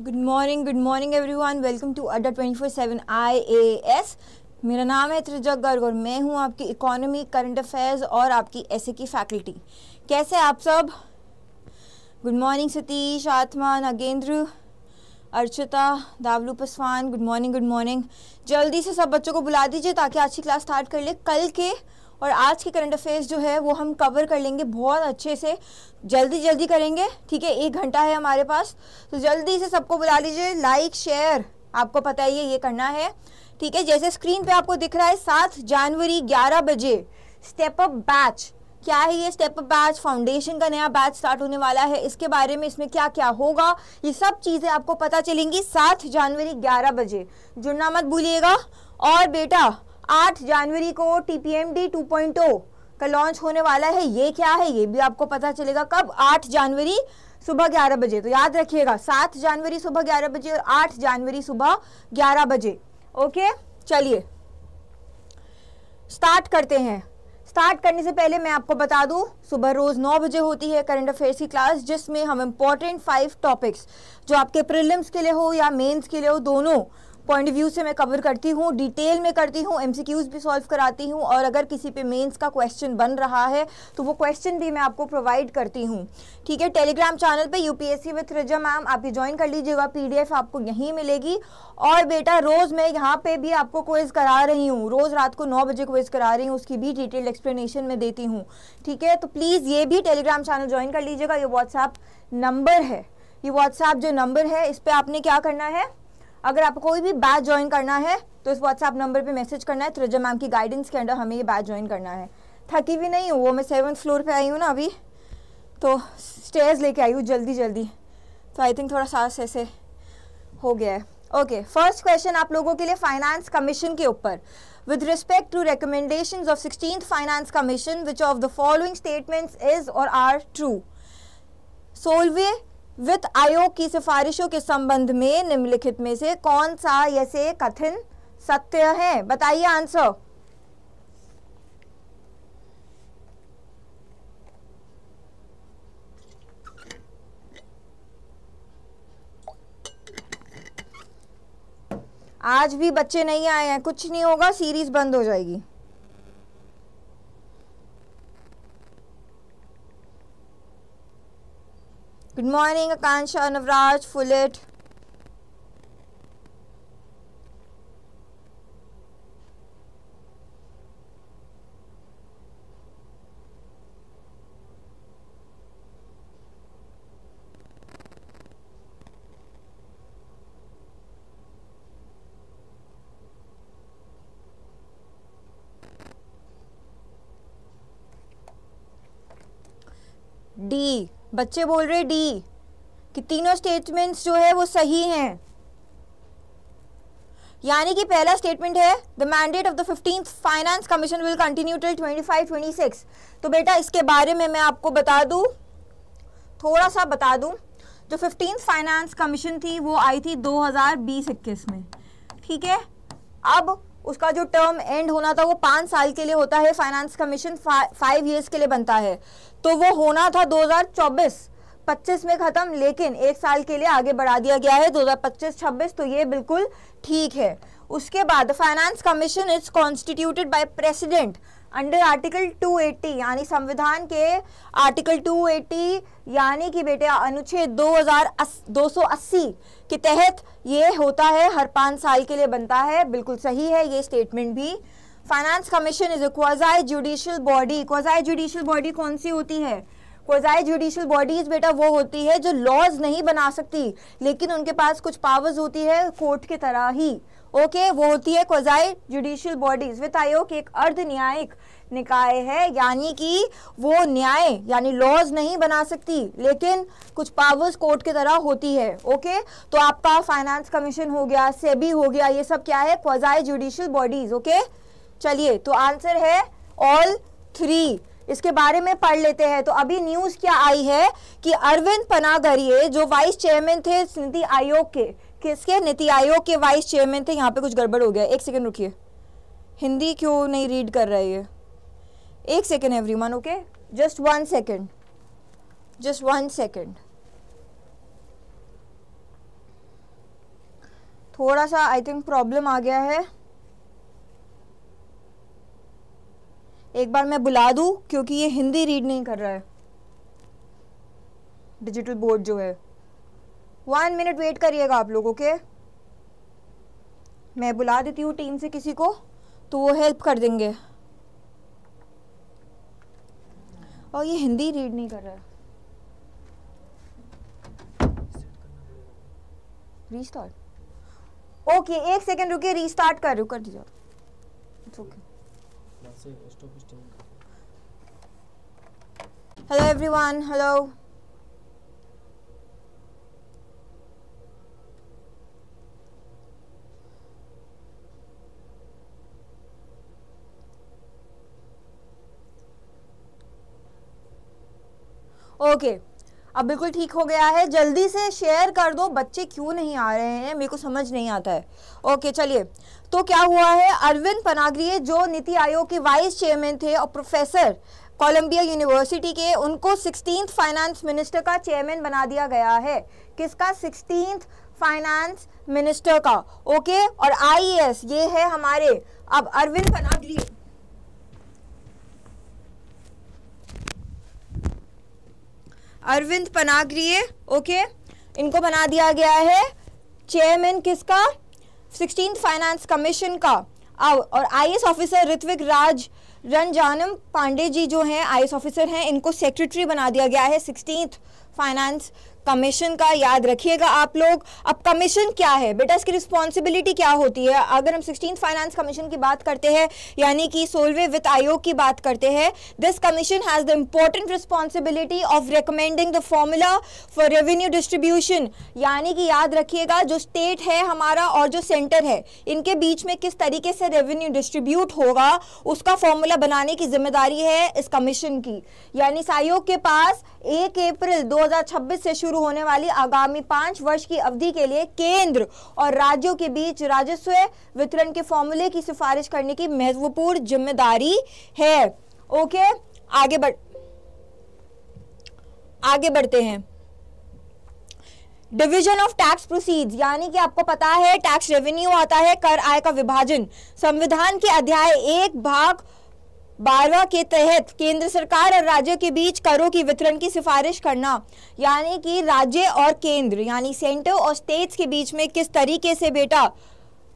Good morning good morning everyone welcome to Adda I A S मेरा नाम है त्रिजक गर्ग और मैं हूँ आपकी इकोनॉमी करंट अफेयर्स और आपकी ऐसे की फैकल्टी कैसे आप सब? Good morning Satish Atma Nagendra Archita, Davlu Paswan. Good morning good morning जल्दी से सब बच्चों को बुला दीजिए ताकि आज की क्लास स्टार्ट कर ले. कल के और आज के करंट अफेयर्स जो है, वो हम कवर कर लेंगे बहुत अच्छे से। जल्दी जल्दी करेंगे, ठीक है? एक घंटा है हमारे पास। तो जल्दी से सबको बुला लीजिए। लाइक शेयर आपको पता ही है, ये करना है, ठीक है? जैसे स्क्रीन पे आपको दिख रहा है, सात जनवरी ग्यारह बजे स्टेप अप बैच क्या है ये स्टेप अप बैच फाउंडेशन का नया बैच स्टार्ट होने वाला है। इसके बारे में इसमें क्या क्या होगा? ये सब चीज़ें आपको पता चलेंगी सात जनवरी ग्यारह बजे। जुड़ना मत भूलिएगा। और बेटा आठ जनवरी को T P M D two point का लॉन्च होने वाला है। ये क्या है? ये भी आपको पता चलेगा कब? आठ जनवरी सुबह ग्यारह बजे। तो याद रखिएगा, सात जनवरी सुबह ग्यारह बजे और आठ जनवरी सुबह ग्यारह बजे। ओके? चलिए। स्टार्ट करते हैं। स्टार्ट करने से पहले मैं आपको बता दूँ, सुबह रोज नौ बजे होती है करंट अफेयर्स की क्लास, जिसमें हम इम्पोर्टेंट फाइव टॉपिक्स जो आपके प्रिलिम्स के लिए हो या मेंस के लिए हो, दोनों पॉइंट व्यू से मैं कवर करती हूँ, डिटेल में करती हूँ एमसीक्यूज भी सॉल्व कराती हूँ और अगर किसी पे मेंस का क्वेश्चन बन रहा है तो वो क्वेश्चन भी मैं आपको प्रोवाइड करती हूँ। ठीक है टेलीग्राम चैनल पे यूपीएससी विथ रिजा मैम आप ये ज्वाइन कर लीजिएगा पीडीएफ आपको यहीं मिलेगी। और बेटा, रोज़ मैं यहाँ पे भी आपको क्विज करा रही हूँ, रोज़ रात को नौ बजे क्विज करा रही हूँ, उसकी भी डिटेल एक्सप्लेनेशन में देती हूँ। ठीक है तो प्लीज़ ये भी टेलीग्राम चैनल ज्वाइन कर लीजिएगा, ये व्हाट्सएप नंबर है। ये व्हाट्सएप जो नंबर है, इस पर आपने क्या करना है? अगर आपको कोई भी बैच ज्वाइन करना है तो इस व्हाट्सएप नंबर पे मैसेज करना है त्रिजा मैम की गाइडेंस के अंडर हमें ये बैच ज्वाइन करना है। थकी भी नहीं हूँ, वो मैं सेवन फ्लोर पे आई हूँ ना अभी तो स्टेयर्स लेके आई हूँ जल्दी जल्दी। तो आई थिंक थोड़ा सांस ऐसे हो गया है। ओके फ़र्स्ट क्वेश्चन आप लोगों के लिए फाइनेंस कमीशन के ऊपर। With respect to recommendations of 16th finance commission, which of the following statements is or are true? सोलवे वित्त आयोग की सिफारिशों के संबंध में निम्नलिखित में से कौन सा ऐसे कथन सत्य है? बताइए आंसर। आज भी बच्चे नहीं आए हैं, कुछ नहीं होगा, सीरीज़ बंद हो जाएगी। Good morning, Akansha, Navraj, Fullet. डी बच्चे बोल रहे डी, कि तीनों स्टेटमेंट्स जो है वो सही हैं। यानी कि पहला स्टेटमेंट है the mandate of the fifteenth finance commission will continue till twenty five twenty six तो बेटा, इसके बारे में मैं आपको बता दूँ थोड़ा सा बता दूँ। जो फिफ्टींथ फाइनेंस कमीशन थी, वो आई थी 2020-21 में। ठीक है? अब उसका जो टर्म एंड होना था, वो पाँच साल के लिए होता है फाइनेंस कमीशन फाइव ईयर्स के लिए बनता है। तो वो होना था 2024 25 में ख़त्म, लेकिन एक साल के लिए आगे बढ़ा दिया गया है 2025-26 तो ये बिल्कुल ठीक है। उसके बाद finance commission is constituted by president under article 280 यानी संविधान के आर्टिकल 280 यानी कि बेटे अनुच्छेद 2280 के तहत ये होता है हर पाँच साल के लिए बनता है। बिल्कुल सही है ये स्टेटमेंट भी। Finance commission is a quasi judicial body quasi judicial body कौन सी होती है? क्वाजाई जुडिशियल बॉडीज बेटा वो होती है जो लॉज नहीं बना सकती लेकिन उनके पास कुछ पावर्स होती है कोर्ट की तरह ही। ओके okay, वो होती है क्वाजाई जुडिशियल बॉडीज वित्त आयोग एक अर्ध न्यायिक निकाय है, यानी कि वो न्याय, यानी लॉज नहीं बना सकती, लेकिन कुछ पावर्स कोर्ट की तरह होती है ओके तो आपका फाइनेंस कमीशन हो गया सेबी हो गया, ये सब क्या है? क्वाजाई जुडिशियल बॉडीज ओके चलिए तो आंसर है ऑल थ्री इसके बारे में पढ़ लेते हैं तो अभी न्यूज़ क्या आई है कि अरविंद पनागरिए जो वाइस चेयरमैन थे नीति आयोग के, किसके? नीति आयोग के वाइस चेयरमैन थे, यहाँ पे कुछ गड़बड़ हो गया, एक सेकंड रुकिए। हिंदी क्यों नहीं रीड कर रहा है एक second everyone okay just one second just one second थोड़ा सा आई थिंक प्रॉब्लम आ गया है। एक बार मैं बुला दूँ, क्योंकि ये हिंदी रीड नहीं कर रहा है। डिजिटल बोर्ड जो है। वन मिनट वेट करिएगा आप लोग ओके मैं बुला देती हूँ टीम से किसी को तो वो हेल्प कर देंगे। और ये हिंदी रीड नहीं कर रहा है। रीस्टार्ट ओके एक सेकंड रुकिए रीस्टार्ट कर रही कर दीजिए। It's okay hello everyone hello okay अब बिल्कुल ठीक हो गया है। जल्दी से शेयर कर दो। बच्चे क्यों नहीं आ रहे हैं? मेरे को समझ नहीं आता है। ओके चलिए। तो क्या हुआ है? अरविंद पनाग्रिये जो नीति आयोग के वाइस चेयरमैन थे और प्रोफेसर कोलंबिया यूनिवर्सिटी के, उनको सिक्सटीन फाइनेंस मिनिस्टर का चेयरमैन बना दिया गया है। किसका? सिक्सटीन फाइनेंस मिनिस्टर का। ओके और आईएएस ये है हमारे। अब अरविंद पनाग्रिये अरविंद पनागरी ओके? इनको बना दिया गया है। चेयरमैन किसका? सिक्सटीन फाइनेंस कमीशन का। और आईएएस ऑफिसर ऋत्विक राज रंजानम पांडे जी जो हैं आईएएस ऑफिसर हैं, इनको सेक्रेटरी बना दिया गया है सिक्सटीन फाइनेंस कमीशन का याद रखिएगा आप लोग। अब कमीशन क्या है? बेटा, इसकी रिस्पॉन्सिबिलिटी क्या होती है? अगर हम सिक्सटीन फाइनेंस कमीशन की बात करते हैं, यानी कि सोलवे वित्त आयोग की बात करते हैं this commission has the important responsibility of recommending the formula for revenue distribution यानी कि याद रखिएगा, जो स्टेट है हमारा और जो सेंटर है, इनके बीच में किस तरीके से रेवेन्यू डिस्ट्रीब्यूट होगा, उसका फॉर्मूला बनाने की ज़िम्मेदारी है इस कमीशन की। यानी इस आयोग के पास एक अप्रैल 2026 से शुरू होने वाली आगामी पाँच वर्ष की अवधि के लिए केंद्र और राज्यों के बीच राजस्व वितरण के फॉर्मूले की सिफारिश करने की महत्वपूर्ण ज़िम्मेदारी है। ओके, आगे बढ़, आगे बढ़ते हैं। डिवीज़न ऑफ़ टैक्स प्रोसीड यानी कि आपको पता है टैक्स रेवेन्यू आता है, कर आय का विभाजन। संविधान के अध्याय एक भाग बारवा के तहत केंद्र सरकार और राज्यों के बीच करों की वितरण की सिफारिश करना, यानी कि राज्य और केंद्र, यानी सेंटर और स्टेट्स के बीच में किस तरीके से बेटा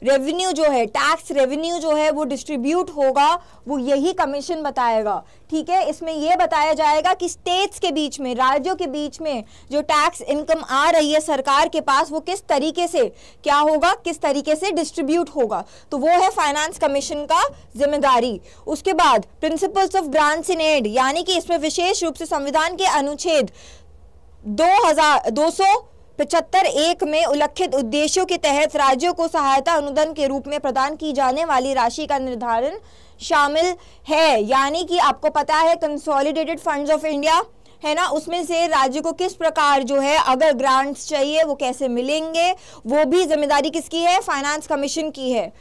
रेवेन्यू जो है टैक्स रेवेन्यू जो है, वो डिस्ट्रीब्यूट होगा, वो यही कमीशन बताएगा। ठीक है? इसमें यह बताया जाएगा कि स्टेट्स के बीच में, राज्यों के बीच में जो टैक्स इनकम आ रही है सरकार के पास, वो किस तरीके से, क्या होगा, किस तरीके से डिस्ट्रीब्यूट होगा। तो वो है फाइनेंस कमीशन का ज़िम्मेदारी। उसके बाद principles of grants in aid यानी कि इसमें विशेष रूप से संविधान के अनुच्छेद दो हज़ार, दो सौ पचहत्तर एक में उल्लिखित उद्देश्यों के तहत राज्यों को सहायता अनुदान के रूप में प्रदान की जाने वाली राशि का निर्धारण शामिल है। यानी कि आपको पता है कंसोलिडेटेड फंड्स ऑफ़ इंडिया है ना? उसमें से राज्य को किस प्रकार जो है, अगर ग्रांट्स चाहिए, वो कैसे मिलेंगे? वो भी ज़िम्मेदारी किसकी है? फाइनेंस कमीशन की है।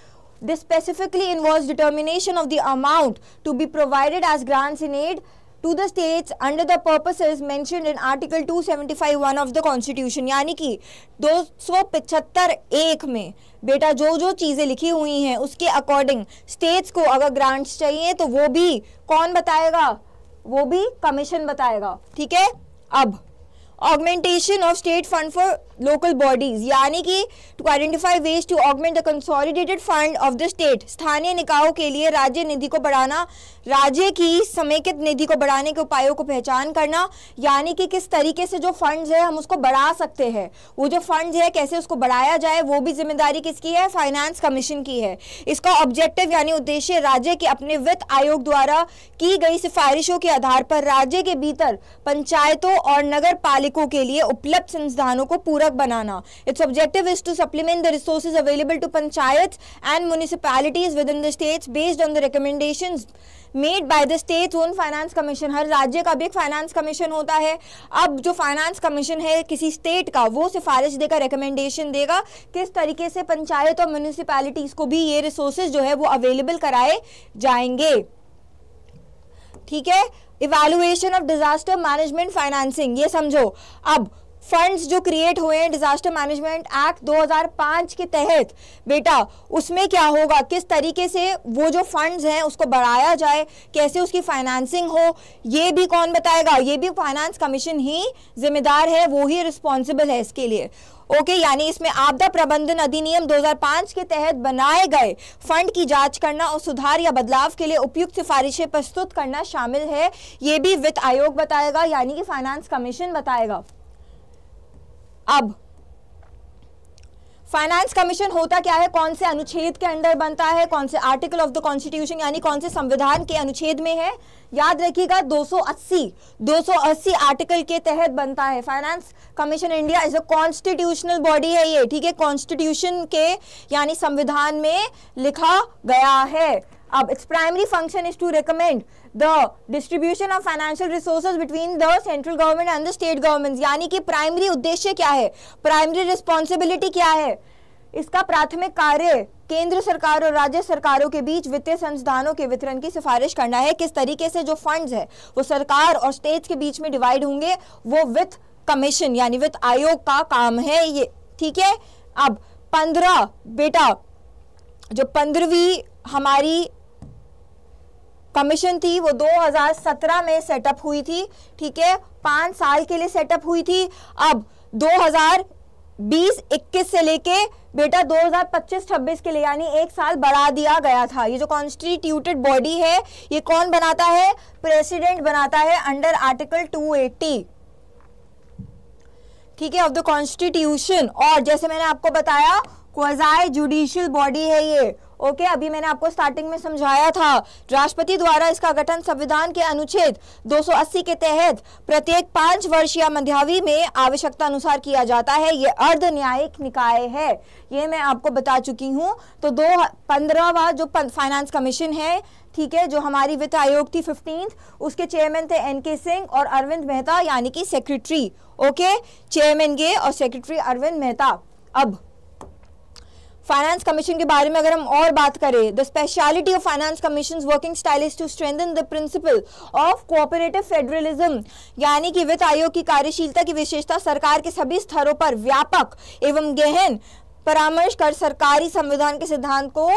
This specifically involves determination of the amount to be provided as grants in aid to the states under the purposes mentioned in article 275 1 of the constitution. यानी कि दो सौ पिछहत्तर एक में, बेटा जो जो चीज़ें लिखी हुई हैं, उसके अकॉर्डिंग स्टेट्स को अगर ग्रांट्स चाहिए तो वो भी कौन बताएगा? वो भी कमीशन बताएगा। ठीक है? अब augmentation of state fund for local bodies यानी कि to identify ways to augment the consolidated fund of the state स्थानीय निकायों के लिए राज्य निधि को बढ़ाना राज्य की समेकित निधि को बढ़ाने के उपायों को पहचान करना, यानी कि किस तरीके से जो फंड्स है हम उसको बढ़ा सकते हैं। वो जो फंड्स है, कैसे उसको बढ़ाया जाए, वो भी ज़िम्मेदारी किसकी है? फाइनेंस कमीशन की है। इसका ऑब्जेक्टिव यानी उद्देश्य राज्य के अपने वित्त आयोग द्वारा की गई सिफारिशों के आधार पर राज्य के भीतर पंचायतों और नगर पालिकों के लिए उपलब्ध संस्थानों को पूरक बनाना। Its objective is to supplement the resources available to panchayat and municipalities within the states based on the recommendation made by the state own finance commission हर राज्य का भी एक फाइनेंस कमीशन होता है। अब जो फाइनेंस कमीशन है किसी स्टेट का, वो सिफारिश देकर रिकमेंडेशन देगा किस तरीके से पंचायत और म्यूनिसिपैलिटीज को भी ये रिसोर्सेज जो है वो अवेलेबल कराए जाएँगे। ठीक है? Evaluation of disaster management financing ये समझो। अब फंड्स जो क्रिएट हुए हैं डिजास्टर मैनेजमेंट एक्ट 2005 के तहत बेटा उसमें क्या होगा? किस तरीके से वो जो फंड्स हैं उसको बढ़ाया जाए? कैसे उसकी फाइनेंसिंग हो? ये भी कौन बताएगा? ये भी फाइनेंस कमीशन ही जिम्मेदार है वो ही रिस्पॉन्सिबल है इसके लिए। ओके okay, यानी इसमें आपदा प्रबंधन अधिनियम 2005 के तहत बनाए गए फंड की जाँच करना और सुधार या बदलाव के लिए उपयुक्त सिफारिशें प्रस्तुत करना शामिल है। ये भी वित्त आयोग बताएगा यानी कि फाइनेंस कमीशन बताएगा। अब। फाइनेंस कमीशन होता क्या है? कौन से अनुच्छेद के अंडर बनता है? कौन से आर्टिकल ऑफ़ द कॉन्स्टिट्यूशन यानी कौन से संविधान के अनुच्छेद में है? याद रखिएगा 280 280 आर्टिकल के तहत बनता है। Finance commission India is a constitutional body है ये, ठीक है? कॉन्स्टिट्यूशन के, यानी संविधान में लिखा गया है। अब its primary function is to recommend the distribution of financial resources between the central government and the state government यानी कि प्राइमरी उद्देश्य क्या है? प्राइमरी रिस्पॉन्सिबिलिटी क्या है? इसका प्राथमिक कार्य केंद्र सरकार और राज्य सरकारों के बीच वित्तीय संस्थानों के वितरण की सिफारिश करना है। किस तरीके से जो फंड्स है, वो सरकार और स्टेट्स के बीच में डिवाइड होंगे, वो वित्त कमीशन यानी वित्त आयोग का काम है ये। ठीक है? अब पंद्रह, बेटा, जो पंद्रहवीं हमारी कमीशन थी, वो 2017 में सेटअप हुई थी, ठीक है? पाँच साल के लिए सेटअप हुई थी। अब 2020-21 से लेके, बेटा 2025-26 के लिए, यानी एक साल बढ़ा दिया गया था। ये जो कॉन्स्टिट्यूटेड बॉडी है, ये कौन बनाता है? प्रेसिडेंट बनाता है अंडर आर्टिकल 280 ठीक है ऑफ़ द कॉन्स्टिट्यूशन और जैसे मैंने आपको बताया क्वाजाई जुडिशियल बॉडी है ये। ओके अभी मैंने आपको स्टार्टिंग में समझाया था। राष्ट्रपति द्वारा इसका गठन संविधान के अनुच्छेद 280 के तहत प्रत्येक पाँच वर्ष या मध्यावधि में आवश्यकता अनुसार किया जाता है। ये अर्ध न्यायिक निकाय है। ये मैं आपको बता चुकी हूँ। तो दो पंद्रहवा जो फाइनेंस कमीशन है, ठीक है, जो हमारी वित्त आयोग थी फिफ्टींथ उसके चेयरमैन थे एन के सिंह और अरविंद मेहता यानी कि सेक्रेटरी ओके चेयरमैन के और सेक्रेटरी अरविंद मेहता अब फाइनेंस कमीशन के बारे में अगर हम और बात करें the speciality of finance commission working style is to strengthen the principle of cooperative federalism यानी कि वित्त आयोग की कार्यशीलता की विशेषता सरकार के सभी स्तरों पर व्यापक एवं गहन परामर्श कर सरकारी संविधान के सिद्धांत को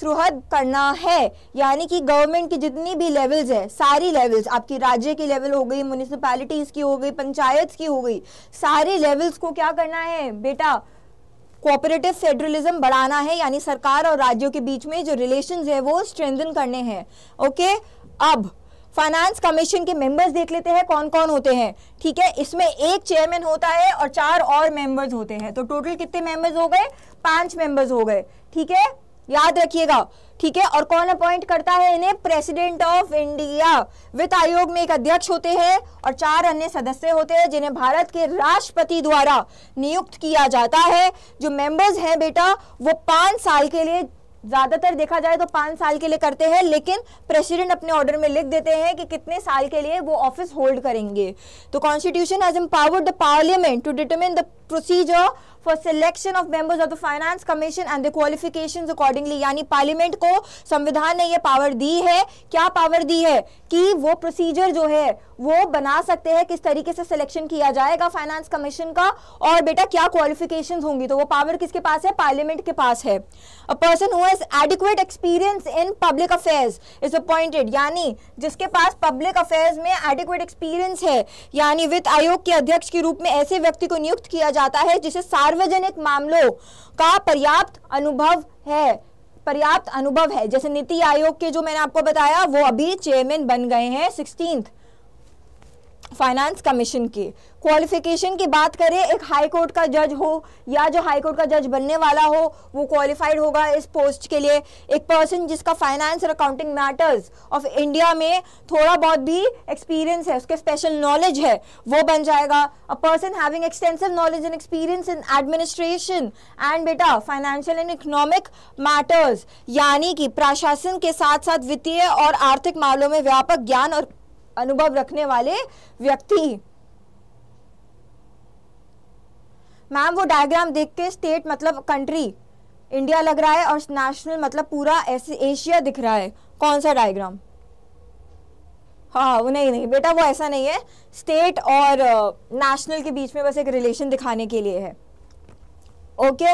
सुहद करना है। यानी कि गवर्नमेंट की जितनी भी लेवल्स है, सारी लेवल्स आपकी राज्य की लेवल हो गई म्यूनिसिपैलिटीज की हो गई, पंचायत की हो गई, सारी लेवल्स को क्या करना है, बेटा कोऑपरेटिव फेडरलिज्म बढ़ाना है, यानी सरकार और राज्यों के बीच में जो रिलेशन है, वो स्ट्रेंथन करने हैं। ओके अब फाइनेंस कमीशन के मेंबर्स देख लेते हैं कौन कौन होते हैं। ठीक है? इसमें एक चेयरमैन होता है और चार और मेंबर्स होते हैं। तो टोटल कितने मेंबर्स हो गए? पाँच मेंबर्स हो गए। ठीक है? याद रखिएगा ठीक है, और कौन अपॉइंट करता है इन्हें? प्रेसिडेंट ऑफ़ इंडिया वित्त आयोग में एक अध्यक्ष होते हैं और चार अन्य सदस्य होते हैं जिन्हें भारत के राष्ट्रपति द्वारा नियुक्त किया जाता है। जो मेंबर्स हैं बेटा, वो पाँच साल के लिए, ज़्यादातर देखा जाए तो पाँच साल के लिए करते हैं, लेकिन प्रेसिडेंट अपने ऑर्डर में लिख देते हैं कि कितने साल के लिए वो ऑफ़िस होल्ड करेंगे। तो constitution has empowered the parliament to determine the procedure for selection of members of the finance commission and the qualification accordingly यानी पार्लियामेंट को संविधान ने यह पावर दी है। क्या पावर दी है? कि वो प्रोसीजर जो है, वो बना सकते हैं, किस तरीके से सिलेक्शन किया जाएगा फाइनेंस कमीशन का। और बेटा, क्या क्वालिफिकेशन होंगी? तो वो पावर किसके पास है? पार्लियामेंट के पास है। A person who has adequate experience in public affairs is appointed यानी जिसके पास पब्लिक अफेयर्स में एडिक्वेट एक्सपीरियंस है, यानी वित्त आयोग के अध्यक्ष के रूप में ऐसे व्यक्ति को नियुक्त किया जाता है, जिसे सार्वजनिक मामलों का पर्याप्त अनुभव है। पर्याप्त अनुभव है। जैसे नीति आयोग के जो मैंने आपको बताया, वो अभी चेयरमैन बन गए हैं सिक्सटींथ फाइनेंस कमीशन की। क्वालिफिकेशन की बात करें, एक हाई कोर्ट का जज हो, या जो हाई कोर्ट का जज बनने वाला हो, वो क्वालिफाइड होगा इस पोस्ट के लिए। एक पर्सन जिसका फाइनेंस और अकाउंटिंग मैटर्स ऑफ़ इंडिया में थोड़ा बहुत भी एक्सपीरियंस है, उसके स्पेशल नॉलेज है, वो बन जाएगा। A person having extensive knowledge and experience in administration and बेटा फाइनेंशियल एंड इकोनॉमिक मैटर्स यानी कि प्रशासन के साथ साथ वित्तीय और आर्थिक मामलों में व्यापक ज्ञान और अनुभव रखने वाले व्यक्ति। मैम, वो डायग्राम देख के स्टेट मतलब कंट्री इंडिया लग रहा है और नेशनल मतलब पूरा एशिया दिख रहा है। कौन सा डायग्राम हाँ वो नहीं नहीं, बेटा वो ऐसा नहीं है। स्टेट और नेशनल के बीच में बस एक रिलेशन दिखाने के लिए है। ओके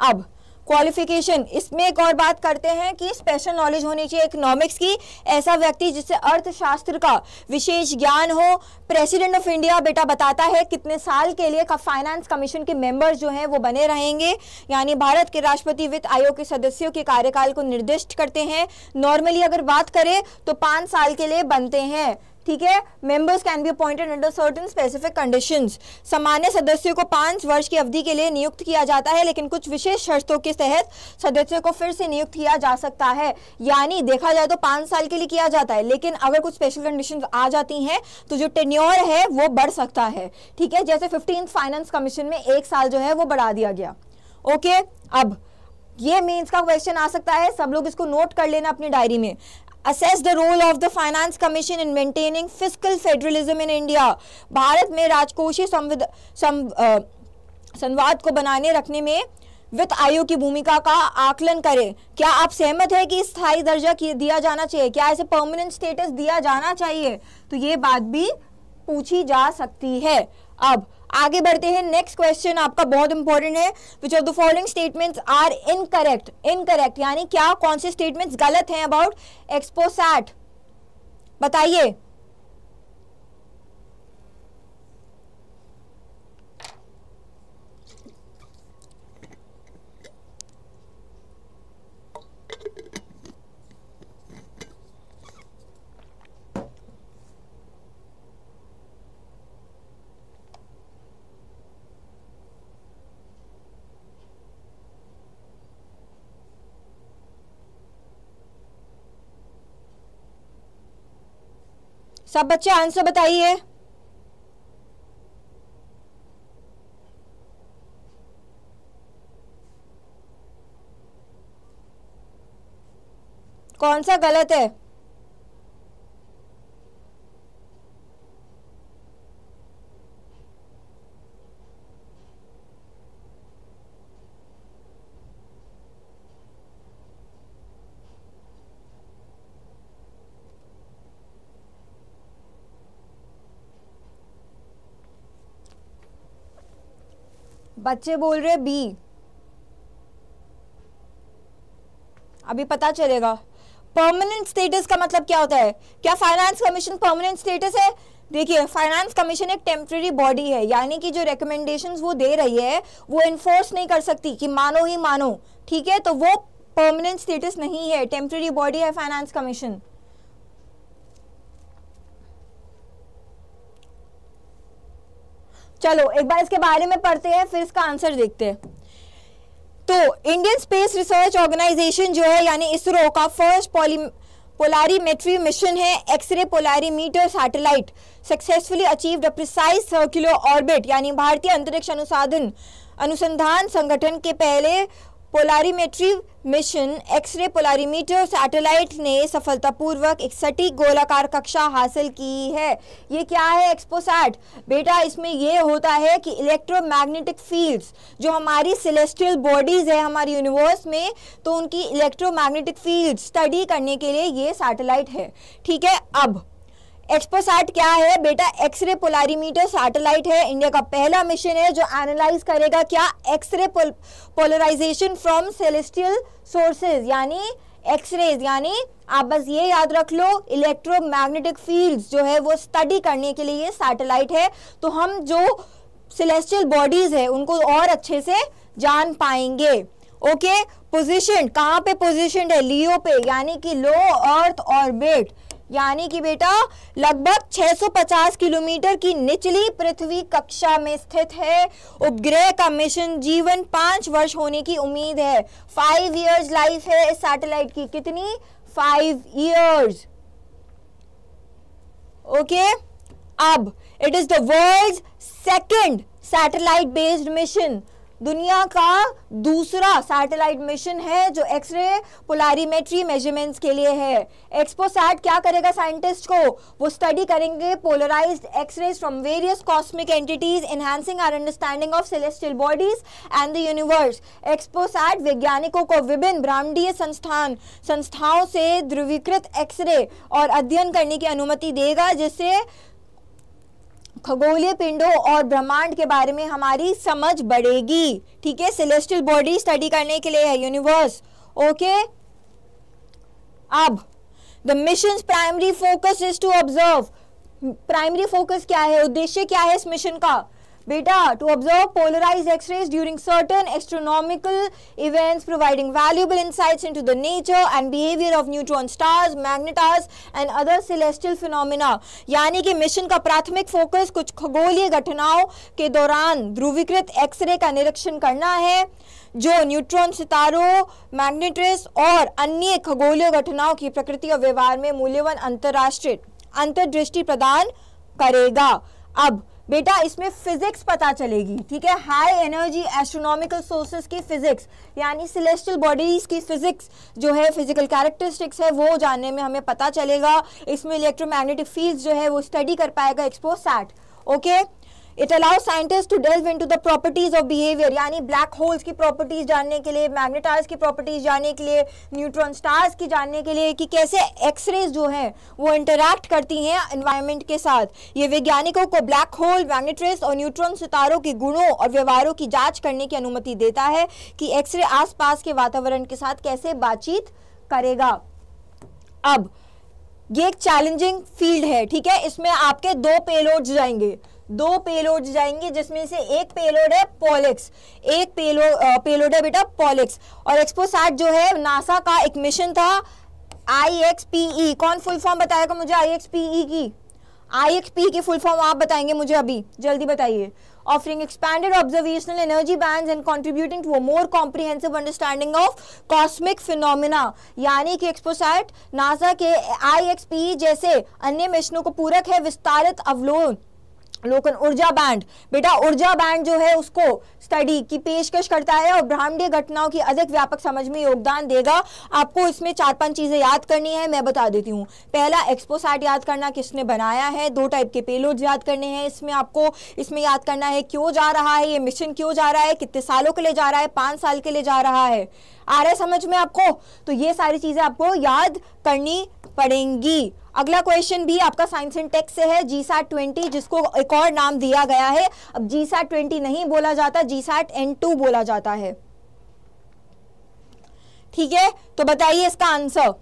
अब क्वालिफिकेशन इसमें एक और बात करते हैं कि स्पेशल नॉलेज होनी चाहिए इकोनॉमिक्स की। ऐसा व्यक्ति जिससे अर्थशास्त्र का विशेष ज्ञान हो प्रेसिडेंट ऑफ़ इंडिया बेटा बताता है कितने साल के लिए का फाइनेंस कमीशन के मेंबर्स जो हैं वो बने रहेंगे। यानी भारत के राष्ट्रपति वित्त आयोग के सदस्यों के कार्यकाल को निर्दिष्ट करते हैं। नॉर्मली अगर बात करें तो पाँच साल के लिए बनते हैं। ठीक है? Members can be appointed under certain specific conditions सामान्य सदस्यों को पाँच वर्ष की अवधि के लिए नियुक्त किया जाता है, लेकिन कुछ विशेष शर्तों के तहत सदस्यों को फिर से नियुक्त किया जा सकता है। यानी देखा जाए तो पाँच साल के लिए किया जाता है, लेकिन अगर कुछ स्पेशल कंडीशन आ जाती हैं तो जो टेन्योर है, वो बढ़ सकता है। ठीक है? जैसे फिफ्टीन फाइनेंस कमीशन में एक साल जो है, वो बढ़ा दिया गया। ओके अब, ये मीन्स का क्वेश्चन आ सकता है, सब लोग इसको नोट कर लेना अपनी डायरी में। Assess the role of the finance commission in maintaining fiscal federalism in india. Bharat में राजकोषीय संवाद को बनाने रखने में वित्त आयोग की भूमिका का आकलन करें। क्या आप सहमत है कि स्थायी दर्जा दिया जाना चाहिए? क्या इसे परमानेंट स्टेटस दिया जाना चाहिए? तो ये बात भी पूछी जा सकती है। अब आगे बढ़ते हैं। नेक्स्ट क्वेश्चन आपका बहुत इंपॉर्टेंट है which of the following statements are incorrect incorrect यानी क्या, कौन से स्टेटमेंट्स गलत हैं अबाउट एक्सपोसैट बताइए। सब बच्चे आंसर बताइए। कौन सा गलत है? बच्चे बोल रहे बी। अभी पता चलेगा। परमानेंट स्टेटस का मतलब क्या होता है? क्या फाइनेंस कमीशन परमानेंट स्टेटस है? देखिए फाइनेंस कमीशन एक टेम्प्रेरी बॉडी है, यानी कि जो रिकमेंडेशंस वो दे रही है, वो इन्फोर्स नहीं कर सकती कि मानो ही मानो, ठीक है? तो वो परमानेंट स्टेटस नहीं है टेम्प्रेरी बॉडी है फाइनेंस कमीशन चलो, एक बार इसके बारे में पढ़ते हैं, फिर इसका आंसर देखते हैं। तो इंडियन स्पेस रिसर्च ऑर्गेनाइजेशन जो है, यानी इसरो का फ़र्स्ट पॉली पोलारीमेट्री मिशन है x ray polarimeter satellite successfully achieve a precise circular orbit यानी भारतीय अंतरिक्ष अनुसाधन अनुसंधान संगठन के पहले polarimetry mission x ray polarimeter satellite ने सफलतापूर्वक एक सटीक गोलाकार कक्षा हासिल की है। ये क्या है, एक्सपोसैट? बेटा, इसमें ये होता है कि इलेक्ट्रोमैग्नेटिक फील्ड्स जो हमारी सेलेस्टियल बॉडीज है हमारी यूनिवर्स में तो उनकी इलेक्ट्रोमैग्नेटिक फ़ील्ड स्टडी करने के लिए ये सैटेलाइट है। ठीक है, अब एक्सपोसैट क्या है? बेटा एक्सरे पोलारीमीटर सैटेलाइट है। इंडिया का पहला मिशन है जो एनालाइज करेगा क्या x ray polarisation from celestial sources यानी एक्सरेज यानी आप बस ये याद रख लो इलेक्ट्रोमैग्नेटिक फील्ड्स जो है वो स्टडी करने के लिए ये सैटेलाइट है। तो हम जो सेलेस्टियल बॉडीज है, उनको और अच्छे से जान पाएँगे। ओके पोजीशन कहाँ पे पोजीशन है? लियो पे, यानी कि लो अर्थ ऑर्बिट यानी कि बेटा, लगभग 650 किलोमीटर की निचली पृथ्वी कक्षा में स्थित है। उपग्रह का मिशन जीवन पाँच वर्ष होने की उम्मीद है। फाइव इयर्स लाइफ है इस सैटेलाइट की। कितनी? फाइव इयर्स ओके अब it is the world second satellite based mission दुनिया का दूसरा सैटेलाइट मिशन है जो एक्सरे पोलारीमेट्री मेजरमेंट्स के लिए है। एक्सपोसैट क्या करेगा साइंटिस्ट को? वो स्टडी करेंगे polarised x rays from various cosmic entities enhancing our understanding of celestial bodies and the universe XPoSat वैज्ञानिकों को विभिन्न ब्रह्मांडीय संस्थान, संस्थाओं से ध्रुवीकृत एक्सरे और अध्ययन करने की अनुमति देगा, जिससे खगोलीय पिंडों और ब्रह्मांड के बारे में हमारी समझ बढ़ेगी। ठीक है सेलेस्टियल बॉडी स्टडी करने के लिए है यूनिवर्स ओके अब the mission primary focus is to observe primary focus क्या है? उद्देश्य क्या है इस मिशन का? Beta, to observe polarized X-rays during certain astronomical events providing valuable insights into the nature and behavior of neutron stars, magnetars and other celestial phenomena. यानी कि mission का प्राथमिक फोकस कुछ खगोलीय घटनाओं के दौरान ध्रुवीकृत एक्सरे का निरीक्षण करना है जो न्यूट्रॉन सितारों मैग्नेट्रिस और अन्य खगोलीय घटनाओं की प्रकृति और व्यवहार में मूल्यवान अंतरराष्ट्रीय अंतर्दृष्टि प्रदान करेगा अब बेटा, इसमें फिजिक्स पता चलेगी, ठीक है? हाई एनर्जी एस्ट्रोनॉमिकल सोर्सेज की फिजिक्स यानी सिलेस्टियल बॉडीज की फिजिक्स जो है फ़िज़िकल कैरेक्टरिस्टिक्स है, वो जानने में हमें पता चलेगा। इसमें इलेक्ट्रोमैग्नेटिक फ़ील्ड जो है, वो स्टडी कर पाएगा XPoSat okay it allow scientist to delve into the properties of behaviour यानी ब्लैक होल्स की प्रॉपर्टीज़ जानने के लिए मैग्नेटाइज की प्रॉपर्टीज़ जानने के लिए न्यूट्रॉन स्टार्स की जानने के लिए कि कैसे एक्सरेज जो हैं, वो इंटरैक्ट करती हैं एनवायरनमेंट के साथ। ये वैज्ञानिकों को ब्लैक होल मैग्नेट्रेस और न्यूट्रॉन सितारों के गुणों और व्यवहारों की जाँच करने की अनुमति देता है कि एक्सरे आसपास के वातावरण के साथ कैसे बातचीत करेगा। अब, ये एक चैलेंजिंग फ़ील्ड है, ठीक है? इसमें आपके दो पेलोड्स जाएँगे। दो पेलोड जाएँगे, जिसमें से एक पेलोड है पॉलिक्स एक पेलो पेलोड है बेटा पॉलिक्स और एक्सपोसैट जो है नासा का एक मिशन था आई एक्स पी ई कौन फुल फॉर्म बताएगा मुझे आई एक्स पी ई की? आई एक्स पी की फुल फॉर्म आप बताएँगे मुझे अभी। जल्दी बताइए। Offering expanded observational energy band and contributing to more comprehensive understanding of cosmic phenomena यानी कि एक्सपोसैट नासा के आई एक्स पी जैसे अन्य मिशनों को पूरक है, विस्तारित अवलोकन। लोकन ऊर्जा बैंड। बेटा, ऊर्जा बैंड जो है उसको स्टडी की पेशकश करता है और ब्रह्मांडीय घटनाओं की अधिक व्यापक समझ में योगदान देगा। आपको इसमें चार पाँच चीज़ें याद करनी है, मैं बता देती हूँ। पहला एक्सपोसैट याद करना किसने बनाया है? दो टाइप के पेलोड याद करने हैं। इसमें आपको, इसमें याद करना है क्यों जा रहा है, ये मिशन क्यों जा रहा है, कितने सालों के लिए जा रहा है, पाँच साल के लिए जा रहा है। आ रहा है समझ में आपको? तो ये सारी चीज़ें आपको याद करनी पड़ेंगी। अगला क्वेश्चन भी आपका साइंस एंड टेक्स से है। जी सैट ट्वेंटी जिसको एक और नाम दिया गया है। अब जी सैट ट्वेंटी नहीं बोला जाता जी सैट एन टू बोला जाता है। ठीक है? तो बताइए इसका आंसर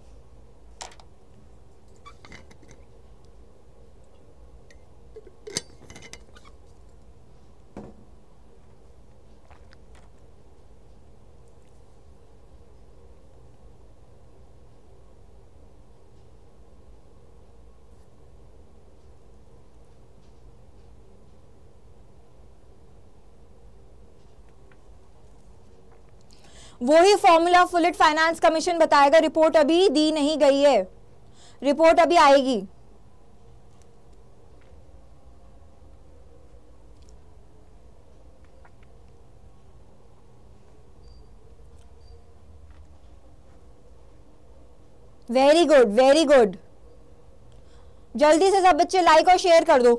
वही फॉर्मूला फुलिट फाइनेंस कमीशन बताएगा। रिपोर्ट अभी दी नहीं गई है। रिपोर्ट अभी आएगी। वेरी गुड वेरी गुड जल्दी से सब बच्चे लाइक और शेयर कर दो।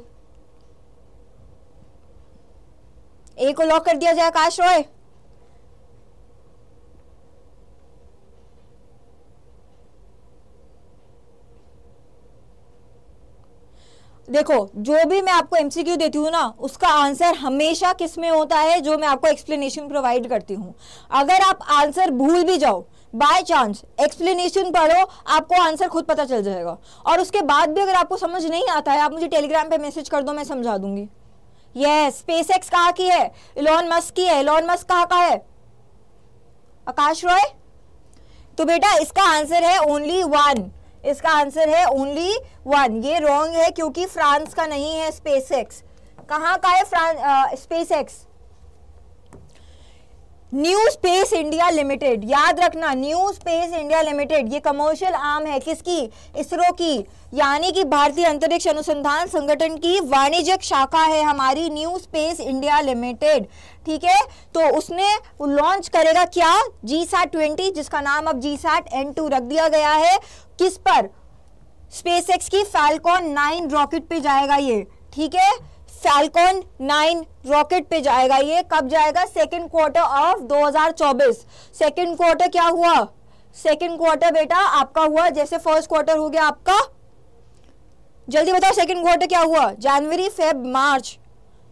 ए को लॉक कर दिया जाए आकाश रॉय देखो, जो भी मैं आपको एमसीक्यू देती हूँ ना, उसका आंसर हमेशा किसमें होता है, जो मैं आपको एक्सप्लेनेशन प्रोवाइड करती हूँ। अगर आप आंसर भूल भी जाओ बाय चांस एक्सप्लेनेशन पढ़ो, आपको आंसर खुद पता चल जाएगा। और उसके बाद भी अगर आपको समझ नहीं आता है, आप मुझे टेलीग्राम पे मैसेज कर दो, मैं समझा दूँगी। यस स्पेस एक्स कहाँ की है? इलॉन मस्क की है। इलॉन मस्क कहाँ का है? आकाश रॉय? तो बेटा, इसका आंसर है ओनली वन इसका आंसर है ओनली वन ये रॉन्ग है क्योंकि फ्रांस का नहीं है स्पेस एक्स कहाँ का है France SpaceX New Space India Limited याद रखना न्यू स्पेस इंडिया लिमिटेड ये कमर्शियल आर्म है किसकी? इसरो की. यानी कि भारतीय अंतरिक्ष अनुसंधान संगठन की वाणिज्यिक शाखा है हमारी न्यू स्पेस इंडिया लिमिटेड ठीक है? तो उसने लॉन्च करेगा क्या? जी सैट ट्वेंटी जिसका नाम अब जी सैट एन टू रख दिया गया है। किस पर? स्पेस एक्स की फैल्कॉन नाइन रॉकेट पे जाएगा ये, ठीक है? फैल्कॉन नाइन रॉकेट पे जाएगा ये। कब जाएगा? Second quarter of 2024 second quarter क्या हुआ? सेकेंड क्वार्टर बेटा, आपका हुआ जैसे फ़र्स्ट क्वार्टर हो गया आपका। जल्दी बताओ सेकेंड क्वार्टर क्या हुआ? जनवरी, फेब, मार्च,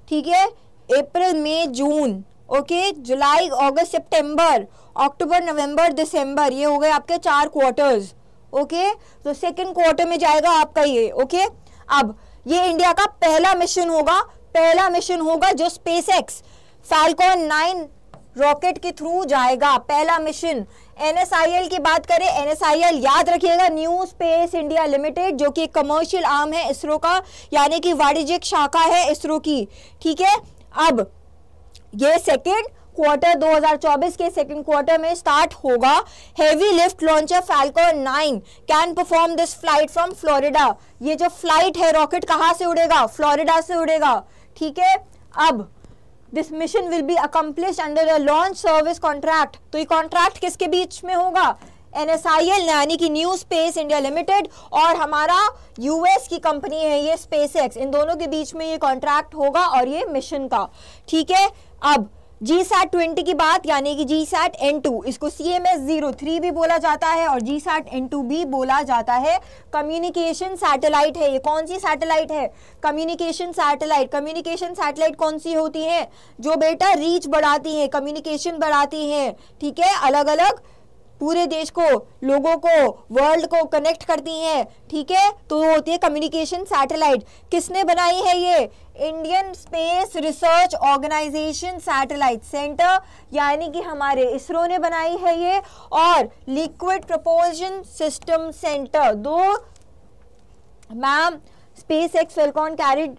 ठीक है? अप्रैल, मई, जून, ओके? जुलाई, अगस्त, सितंबर, अक्टूबर, नवंबर, दिसंबर, ये हो गए आपके चार क्वार्टर्स। ओके? तो सेकेंड क्वार्टर में जाएगा आपका ये, ओके? अब, ये इंडिया का पहला मिशन होगा, पहला मिशन होगा जो SpaceX Falcon nine rocket के थ्रू जाएगा। पहला मिशन एनएसआईएल की बात करें एनएसआईएल याद रखिएगा न्यू स्पेस इंडिया लिमिटेड जो कि कमर्शियल आर्म है इसरो का, यानी कि वाणिज्यिक शाखा है इसरो की, ठीक है? अब, ये सेकेंड क्वार्टर 2024 के सेकंड क्वार्टर में स्टार्ट होगा। Heavy lift launcher Falcon 9 can perform this flight from Florida ये जो फ़्लाइट है रॉकेट कहाँ से उड़ेगा? फ्लोरिडा से उड़ेगा। ठीक है? अब this mission will be accomplish under a launch service contract तो ये कॉन्ट्रैक्ट किसके बीच में होगा? एनएसआईएल यानी कि न्यू स्पेस इंडिया लिमिटेड और हमारा यूएस की कंपनी है ये स्पेस एक्स इन दोनों के बीच में ये कॉन्ट्रैक्ट होगा और ये मिशन का। ठीक है? अब जी सैट ट्वेंटी की बात, यानी कि जी सैट एन टू इसको C M S zero three भी बोला जाता है और जी सैट एन टू भी बोला जाता है। कम्युनिकेशन सैटेलाइट है। ये कौन सी सैटेलाइट है? कम्युनिकेशन सैटेलाइट कम्युनिकेशन सैटेलाइट कौन सी होती है? जो बेटा रीच बढ़ाती है कम्युनिकेशन बढ़ाती है। ठीक है? अलग अलग पूरे देश को, लोगों को वर्ल्ड को कनेक्ट करती हैं, ठीक है? तो होती है कम्युनिकेशन सैटेलाइट किसने बनाई है ये? Indian space research organisation satellite centre यानी कि हमारे इसरो ने बनाई है ये, और लिक्विड प्रपोजन सिस्टम सेंटर दो ma'am SpaceX Falcon carried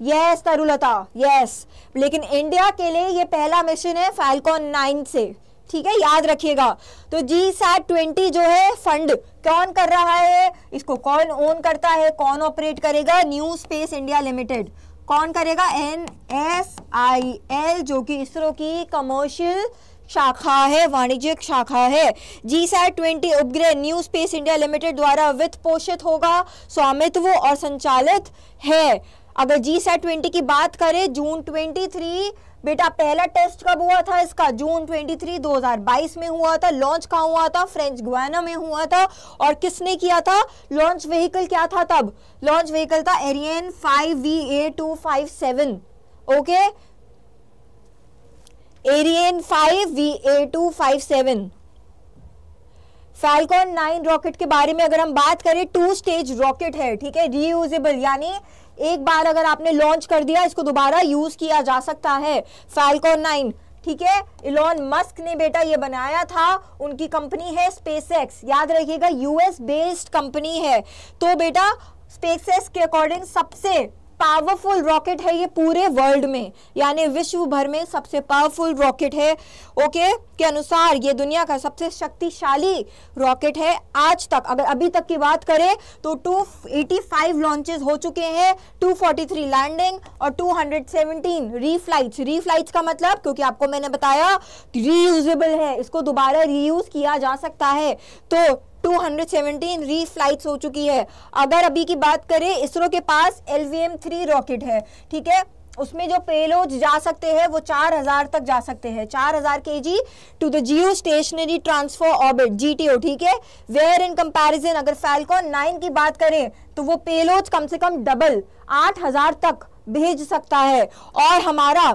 yes Tarulata yes लेकिन इंडिया के लिए ये पहला मिशन है फैल्कॉन नाइन से। ठीक है, याद रखिएगा। तो जी सैट ट्वेंटी जो है, फंड कौन कर रहा है? इसको कौन ओन करता है? कौन ऑपरेट करेगा? न्यू स्पेस इंडिया लिमिटेड कौन करेगा? एन एस आई एल जो कि इसरो की कमर्शियल शाखा है, वाणिज्यिक शाखा है। जी सैट ट्वेंटी उपग्रह न्यू स्पेस इंडिया लिमिटेड द्वारा वित्त पोषित होगा, स्वामित्व और संचालित है। अगर जी सैट ट्वेंटी की बात करें, जून ट्वेंटी थ्री बेटा, पहला टेस्ट कब हुआ था इसका? जून 23 2022 में हुआ था लॉन्च कहाँ हुआ था? फ्रेंच गुआना में हुआ था। और किसने किया था? लॉन्च व्हीकल क्या था तब? लॉन्च व्हीकल था Ariane five V A two five seven okay Ariane five V A two five seven Falcon nine rocket के बारे में अगर हम बात करें टू स्टेज रॉकेट है, ठीक है? रीयूजेबल यानी एक बार अगर आपने लॉन्च कर दिया, इसको दोबारा यूज़ किया जा सकता है। फैल्कॉन नाइन ठीक है? इलॉन मस्क ने बेटा ये बनाया था, उनकी कंपनी है स्पेसएक्स याद रखिएगा यूएस बेस्ड कंपनी है। तो बेटा स्पेसएक्स के अकॉर्डिंग सबसे पावरफुल रॉकेट है ये पूरे वर्ल्ड में। यानी विश्व भर में सबसे पावरफुल रॉकेट है। ओके के अनुसार ये दुनिया का सबसे शक्तिशाली रॉकेट है आज तक। अगर अभी तक की बात करें तो 285 लॉन्चेस हो चुके हैं 243 लैंडिंग और 217 रीफ्लाइट्स रीफ्लाइट्स का मतलब क्योंकि आपको मैंने बताया रीयूजेबल है। इसको दोबारा रीयूज किया जा सकता है। तो 217 रीफ्लाइट्स हो चुकी है। अगर अभी की बात करें, इसरो के पास एल वी रॉकेट है, ठीक है? उसमें जो पेलोड जा सकते हैं, वो 4000 तक जा सकते हैं। 4000 हज़ार K G to the geostationary transfer orbit GTO ठीक है? वेयर इन कंपैरिजन अगर फैल्कॉन 9 की बात करें तो वो पेलोज कम से कम डबल 8000 तक भेज सकता है। और हमारा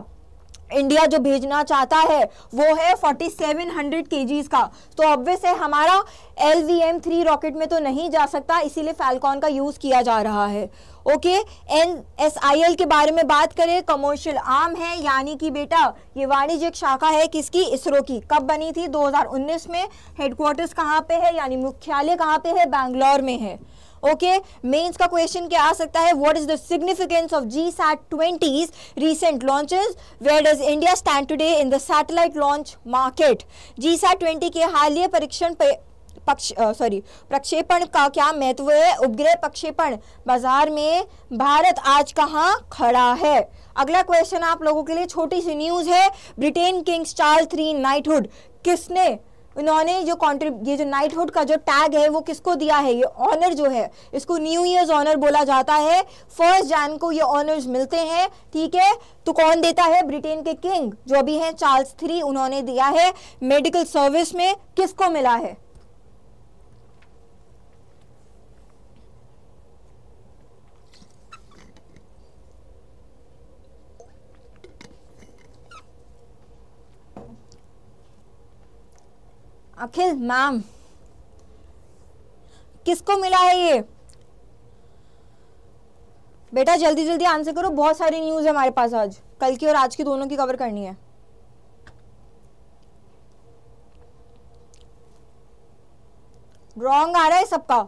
इंडिया जो भेजना चाहता है, वो है 4700 केजीज का। तो ऑब्वियस है हमारा L V M three rocket में तो नहीं जा सकता, इसीलिए फैलकॉन का यूज़ किया जा रहा है। Okay N S I L के बारे में बात करें कमर्शियल आर्म है, यानी कि बेटा, ये वाणिज्यिक शाखा है किसकी? इसरो की। कब बनी थी? 2019 में। हेडक्वार्टर्स कहाँ पे है? यानी मुख्यालय कहाँ पे है? बैंगलोर में है। ओके मेंस का क्वेश्चन क्या आ सकता है what is the significance of G sat twenty's recent launches where does India stand today in the satellite launch market G sat twenty के हालिया परीक्षण पक्ष सॉरी प्रक्षेपण का क्या महत्व है? उपग्रह प्रक्षेपण बाज़ार में भारत आज कहाँ खड़ा है? अगला क्वेश्चन आप लोगों के लिए छोटी सी न्यूज़ है। Britain kings Charles three knighthood किसने इन्होंने जो कॉन्ट्रीब ये जो नाइटहुड का जो टैग है, वो किसको दिया है? ये ऑनर जो है, इसको न्यू ईयर्स ऑनर बोला जाता है। फ़र्स्ट जैन को ये ऑनर्स मिलते हैं, ठीक है? तो कौन देता है? ब्रिटेन के किंग जो अभी हैं चार्ल्स थ्री उन्होंने दिया है। मेडिकल सर्विस में किसको मिला है? अखिल मैम किसको मिला है ये? बेटा, जल्दी जल्दी आंसर करो। बहुत सारी न्यूज़ है हमारे पास आज। कल की और आज की दोनों की कवर करनी है। रॉन्ग आ रहा है सबका।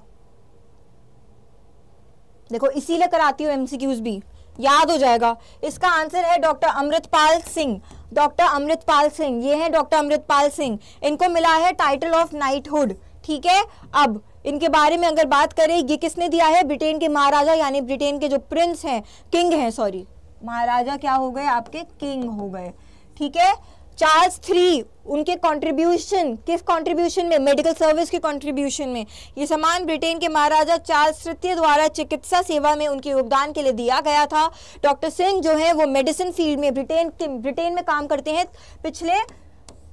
देखो, इसीलिए कराती हूँ एमसीक्यूज भी। याद हो जाएगा। इसका आंसर है डॉक्टर अमृतपाल सिंह। डॉक्टर अमृतपाल सिंह, ये हैं डॉक्टर अमृतपाल सिंह। इनको मिला है टाइटल ऑफ़ नाइटहुड ठीक है? अब, इनके बारे में अगर बात करें, ये किसने दिया है? ब्रिटेन के महाराजा, यानी ब्रिटेन के जो प्रिंस हैं किंग हैं सॉरी महाराजा क्या हो गए? आपके किंग हो गए, ठीक है? चार्ल्स थ्री, उनके कंट्रीब्यूशन किस कंट्रीब्यूशन में? मेडिकल सर्विस के कंट्रीब्यूशन में। ये सम्मान ब्रिटेन के महाराजा चार्ल्स तृतीय द्वारा चिकित्सा सेवा में उनके योगदान के लिए दिया गया था। डॉक्टर सिंह जो है, वो मेडिसिन फ़ील्ड में ब्रिटेन के, ब्रिटेन में काम करते हैं। पिछले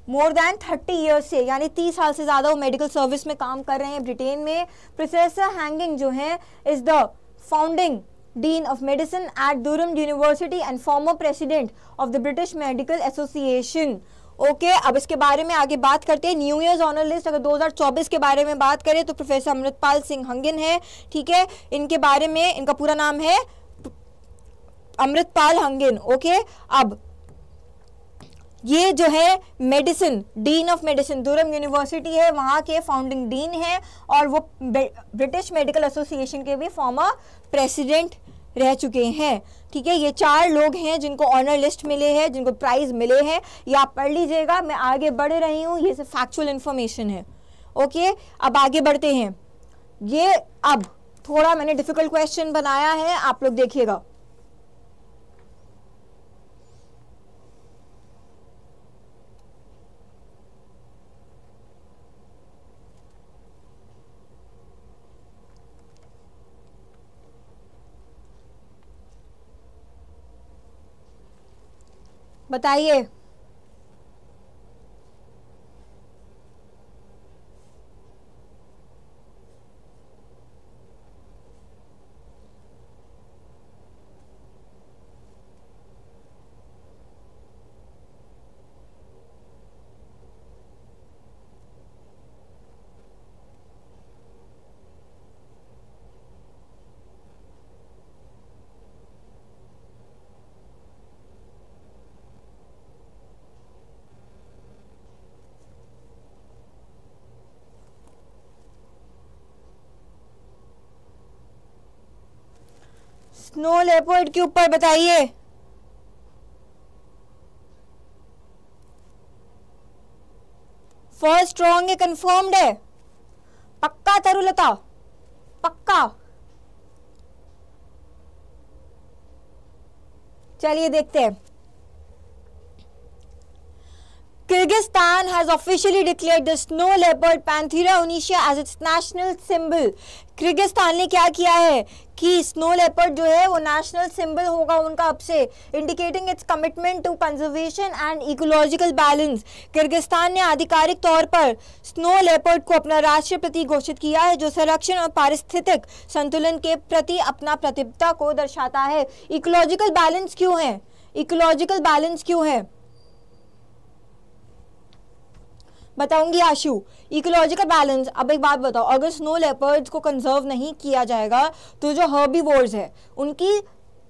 मोर देन थर्टी ईयर्स से, यानी तीस साल से ज़्यादा वो मेडिकल सर्विस में काम कर रहे हैं ब्रिटेन में। प्रोफेसर हैंगिंग जो है is the founding Dean of Medicine at Durham University and former President of the British Medical Association. Okay okay, अब इसके बारे में आगे बात करते हैं। न्यू ईयर्स ऑनर लिस्ट अगर 2024 के बारे में बात करें तो प्रोफेसर अमृतपाल सिंह हंगिन है ठीक है? इनके बारे में इनका पूरा नाम है अमृतपाल हंगिन ओके okay, अब ये जो है medicine dean of medicine Durham university है वहाँ के फाउंडिंग डीन है और वो ब्रिटिश मेडिकल एसोसिएशन के भी फॉर्मर प्रेसिडेंट रह चुके हैं ठीक है ये चार लोग हैं जिनको ऑनर लिस्ट मिले हैं, जिनको प्राइज मिले हैं? ये आप पढ़ लीजिएगा, मैं आगे बढ़ रही हूँ, ये सिर्फ़ फैक्चुअल इन्फॉर्मेशन है। ओके अब आगे बढ़ते हैं। ये, अब थोड़ा मैंने डिफ़िकल्ट क्वेश्चन बनाया है, आप लोग देखिएगा। बताइए। स्नो लेपर्ड के ऊपर बताइए। फ़र्स्ट स्ट्रॉन्ग है कंफर्म्ड है। पक्का तरुलता, पक्का। चलिए देखते हैं। Kyrgyzstan has officially declared the snow leopard Panthera onisha as its national symbol. Kyrgyzstan ने क्या किया है कि स्नो लेपर्ड जो है वो नेशनल सिंबल होगा उनका अब से indicating its commitment to conservation and ecological balance Kyrgyzstan ने आधिकारिक तौर पर स्नो लेपर्ड को अपना राष्ट्रीय प्रतीक घोषित किया है, जो संरक्षण और पारिस्थितिक संतुलन के प्रति अपना प्रतिबद्धता को दर्शाता है। इकोलॉजिकल बैलेंस क्यों है? इकोलॉजिकल बैलेंस क्यों है? बताऊँगी आशु इकोलॉजिकल बैलेंस अब एक बात बताओ, अगर स्नो लेपर्ड्स को कंजर्व नहीं किया जाएगा तो जो हर्बी है, उनकी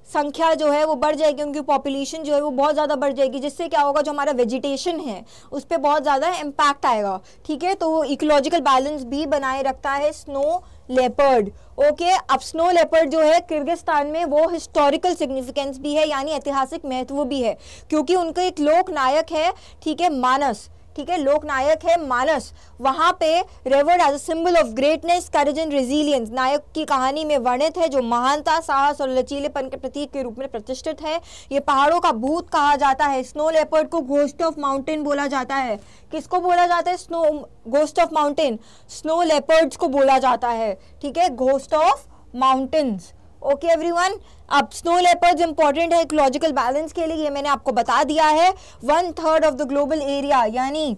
संख्या जो है वो बढ़ जाएगी, उनकी पॉपुलेशन जो है वो बहुत ज़्यादा बढ़ जाएगी, जिससे क्या होगा, जो हमारा वेजिटेशन है, उस पर बहुत ज़्यादा इम्पैक्ट आएगा, ठीक है? तो वो इकोलॉजिकल बैलेंस भी बनाए रखता है स्नो लेपर्ड ओके अब स्नो लेपर्ड जो है, किर्गिस्तान में वो हिस्टोरिकल सिग्निफिकेंस भी है, यानी ऐतिहासिक महत्व भी है, क्योंकि उनका एक लोक नायक है, ठीक है? मानस ठीक है लोकनायक है मानस। वहाँ पे revered as a symbol of greatness courage and resilience नायक की कहानी में वर्णित है, जो महानता, साहस और लचीलेपन के प्रतीक के रूप में प्रतिष्ठित है। ये पहाड़ों का भूत कहा जाता है, स्नो लेपर्ड को घोस्ट ऑफ़ माउंटेन बोला जाता है। किसको बोला जाता है? Snow ghost of mountain snow leopards को बोला जाता है, ठीक है? Ghost of mountains okay everyone अब स्नो लेपर्ड्स इंपॉर्टेंट है इकोलॉजिकल बैलेंस के लिए, ये मैंने आपको बता दिया है। One third of the global area यानी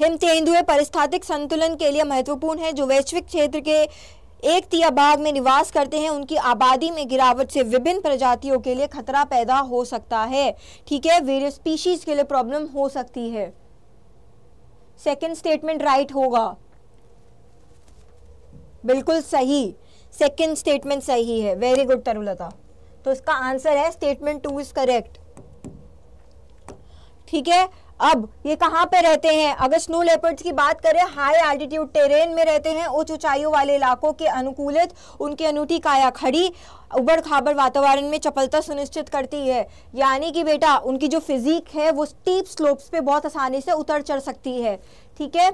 हिम तेंदुए परिस्थातिक संतुलन के लिए महत्वपूर्ण है, जो वैश्विक क्षेत्र के एक तिया भाग में निवास करते हैं, उनकी आबादी में गिरावट से विभिन्न प्रजातियों के लिए खतरा पैदा हो सकता है। ठीक है वेरियस स्पीशीज के लिए प्रॉब्लम हो सकती है। सेकेंड स्टेटमेंट राइट होगा। बिल्कुल सही। सेकेंड स्टेटमेंट सही है। Very good Tarulata. तो इसका आंसर है स्टेटमेंट टू इज़ करेक्ट ठीक है? अब ये कहाँ पे रहते हैं? अगर स्नो लेपर्ड्स की बात करें हाई एल्टीट्यूड टेरेन में रहते हैं, उच्च ऊंचाइयों वाले इलाकों के अनुकूलित, उनकी अनूठी काया खड़ी उबड़ खाबड़ वातावरण में चपलता सुनिश्चित करती है। यानी कि बेटा, उनकी जो फिजिक है, वो स्टीप स्लोप्स पे बहुत आसानी से उतर चढ़ सकती है। ठीक है?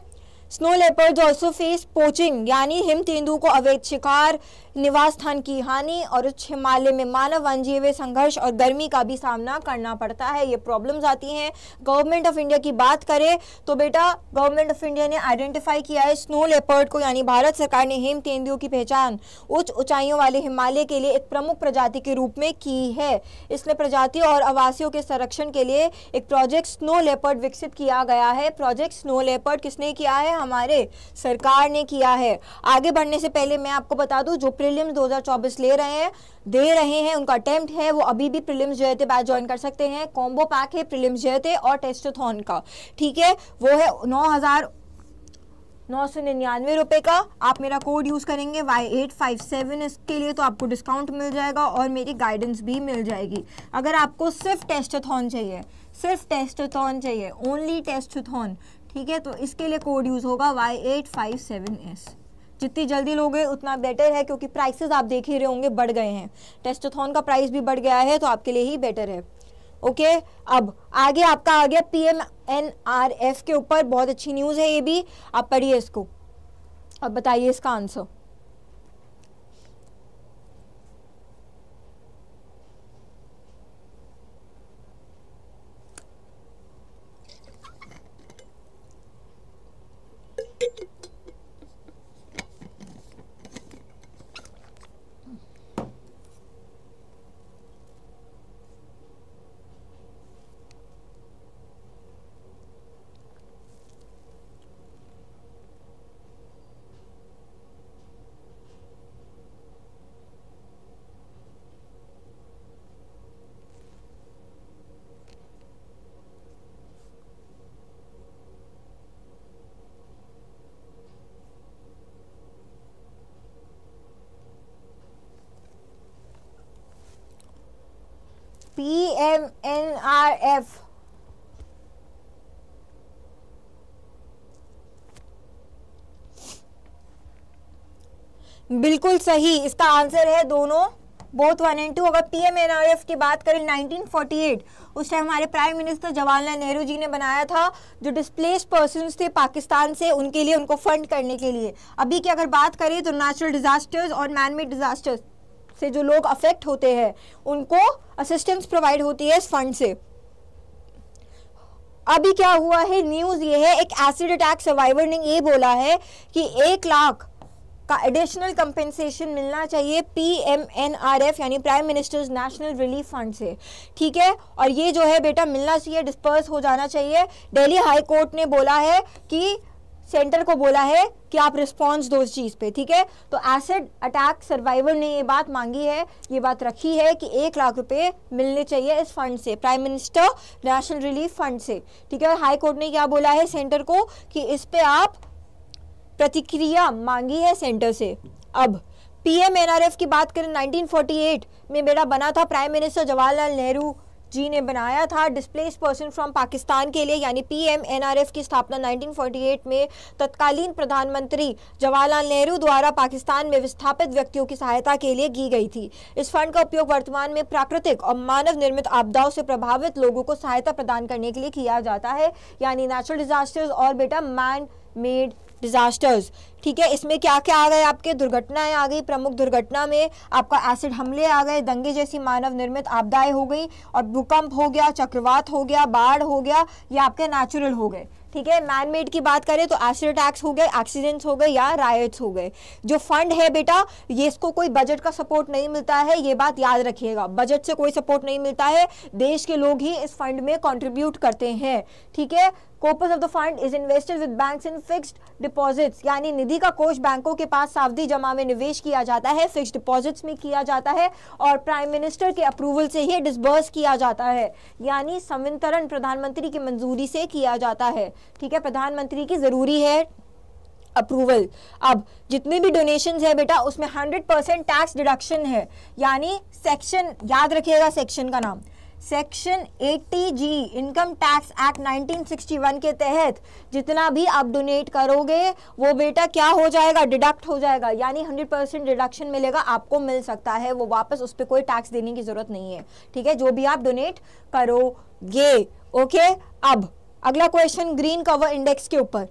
Snow leopard also face poaching यानी हिम तेंदुओं को अवैध शिकार, निवास स्थान की हानि और उच्च हिमालय में मानव वनजीव संघर्ष और गर्मी का भी सामना करना पड़ता है। ये प्रॉब्लम्स आती हैं। गवर्नमेंट ऑफ़ इंडिया की बात करें तो बेटा गवर्नमेंट ऑफ़ इंडिया ने आइडेंटिफाई किया है स्नो लेपर्ड को, यानी भारत सरकार ने हिम तेंदुओं की पहचान उच्च ऊंचाइयों वाले हिमालय के लिए एक प्रमुख प्रजाति के रूप में की है। इसने प्रजातियों और आवासियों के संरक्षण के लिए एक प्रोजेक्ट स्नो लेपर्ड विकसित किया गया है। प्रोजेक्ट स्नो लेपर्ड किसने किया है? हमारे सरकार ने किया है। आगे बढ़ने से पहले मैं आपको बता दूँ, जो प्रीलिम्स 2024 ले रहे हैं, दे रहे हैं, उनका अटेम्प्ट है, वो अभी भी प्रीलिम्स जो है बैच ज्वाइन कर सकते हैं। कॉम्बो पैक है प्रीलिम्स जो है और टेस्टोथॉन का। ठीक है? वो है नौ नौ सौ निन्यानवे रुपये का। आप मेरा कोड यूज़ करेंगे वाई एट फाइव सेवन इसके लिए तो आपको डिस्काउंट मिल जाएगा और मेरी गाइडेंस भी मिल जाएगी। अगर आपको सिर्फ़ टेस्टोथॉन चाहिए, सिर्फ़ टेस्टोथॉन चाहिए ओनली टेस्टोथॉन ठीक है? तो इसके लिए कोड यूज़ होगा Y eight five seven S जितनी जल्दी लोगे, उतना बेटर है, क्योंकि प्राइसेस आप देख ही रहे होंगे बढ़ गए हैं। टेस्टोथॉन का प्राइस भी बढ़ गया है तो आपके लिए ही बेटर है। ओके अब, आगे आपका आ गया P M N R F के ऊपर। बहुत अच्छी न्यूज़ है ये भी। आप पढ़िए इसको। अब बताइए इसका आंसर एफ़ बिल्कुल सही, इसका आंसर है दोनों बोथ वन एंड टू अगर P M N R F की बात करें 1948 उस टाइम हमारे प्राइम मिनिस्टर जवाहरलाल नेहरू जी ने बनाया था, जो डिस्प्लेस पर्सन थे पाकिस्तान से, उनके लिए, उनको फंड करने के लिए। अभी की अगर बात करें तो नेचुरल डिजास्टर्स और मैनमेड डिजास्टर्स से जो लोग अफेक्ट होते हैं, उनको असिस्टेंस प्रोवाइड होती है इस फंड से। अभी क्या हुआ है न्यूज़ ये है, एक एसिड अटैक सर्वाइवर ने ये बोला है कि एक लाख का एडिशनल कंपेंसेशन मिलना चाहिए P M N R F यानी prime minister's national relief fund से। ठीक है? और ये जो है बेटा, मिलना चाहिए डिस्पर्स हो जाना चाहिए। दिल्ली हाई कोर्ट ने बोला है कि सेंटर को बोला है कि आप रिस्पॉन्स दो चीज़ पे, ठीक है? तो एसिड अटैक सर्वाइवर ने ये बात मांगी है, ये बात रखी है कि एक लाख रुपए मिलने चाहिए इस फंड से, prime minister national relief fund से, ठीक है? और हाई कोर्ट ने क्या बोला है सेंटर को कि इस पे आप प्रतिक्रिया मांगी है सेंटर से। अब पीएमएनआरएफ की बात करें 1948 में बेटा बना था प्राइम मिनिस्टर जवाहरलाल नेहरू। जी ने बनाया था डिस्प्लेस पर्सन फ्रॉम पाकिस्तान के लिए, यानी पीएमएनआरएफ की स्थापना 1948 में तत्कालीन प्रधानमंत्री जवाहरलाल नेहरू द्वारा पाकिस्तान में विस्थापित व्यक्तियों की सहायता के लिए की गई थी। इस फंड का उपयोग वर्तमान में प्राकृतिक और मानव निर्मित आपदाओं से प्रभावित लोगों को सहायता प्रदान करने के लिए किया जाता है, यानी नेचुरल डिजास्टर्स और बेटा मैन मेड डिजास्टर्स ठीक है, इसमें क्या क्या आ गए आपके? दुर्घटनाएँ आ गई, प्रमुख दुर्घटना में आपका एसिड हमले आ गए, दंगे जैसी मानव निर्मित आपदाएँ हो गई और भूकंप हो गया, चक्रवात हो गया, बाढ़ हो गया, ये आपके नेचुरल हो गए। ठीक है मैन मेड की बात करें तो एसिड अटैक्स हो गए एक्सीडेंट्स हो गए या रायट्स हो गए। जो फंड है बेटा, ये इसको कोई बजट का सपोर्ट नहीं मिलता है, ये बात याद रखिएगा। बजट से कोई सपोर्ट नहीं मिलता है, देश के लोग ही इस फंड में कंट्रीब्यूट करते हैं। ठीक है corpus of the fund is invested with banks in fixed deposits यानी निधि का कोष बैंकों के पास सावधि जमा में निवेश किया जाता है फिक्स्ड डिपॉजिट्स में किया जाता है, और प्राइम मिनिस्टर के अप्रूवल से ही डिसबर्स किया जाता है, यानी संवितरण प्रधानमंत्री की मंजूरी से किया जाता है। ठीक है, प्रधानमंत्री की ज़रूरी है अप्रूवल अब, जितने भी डोनेशन है बेटा, उसमें 100 परसेंट टैक्स डिडक्शन है, यानी सेक्शन याद रखिएगा सेक्शन का नाम। Section 80 G income tax act 1961 के तहत जितना भी आप डोनेट करोगे, वो बेटा क्या हो जाएगा? डिडक्ट हो जाएगा। यानी 100 परसेंट डिडक्शन मिलेगा, आपको मिल सकता है। वो वापस उस पर कोई टैक्स देने की ज़रूरत नहीं है। ठीक है? जो भी आप डोनेट करोगे। ओके अब अगला क्वेश्चन ग्रीन कवर इंडेक्स के ऊपर।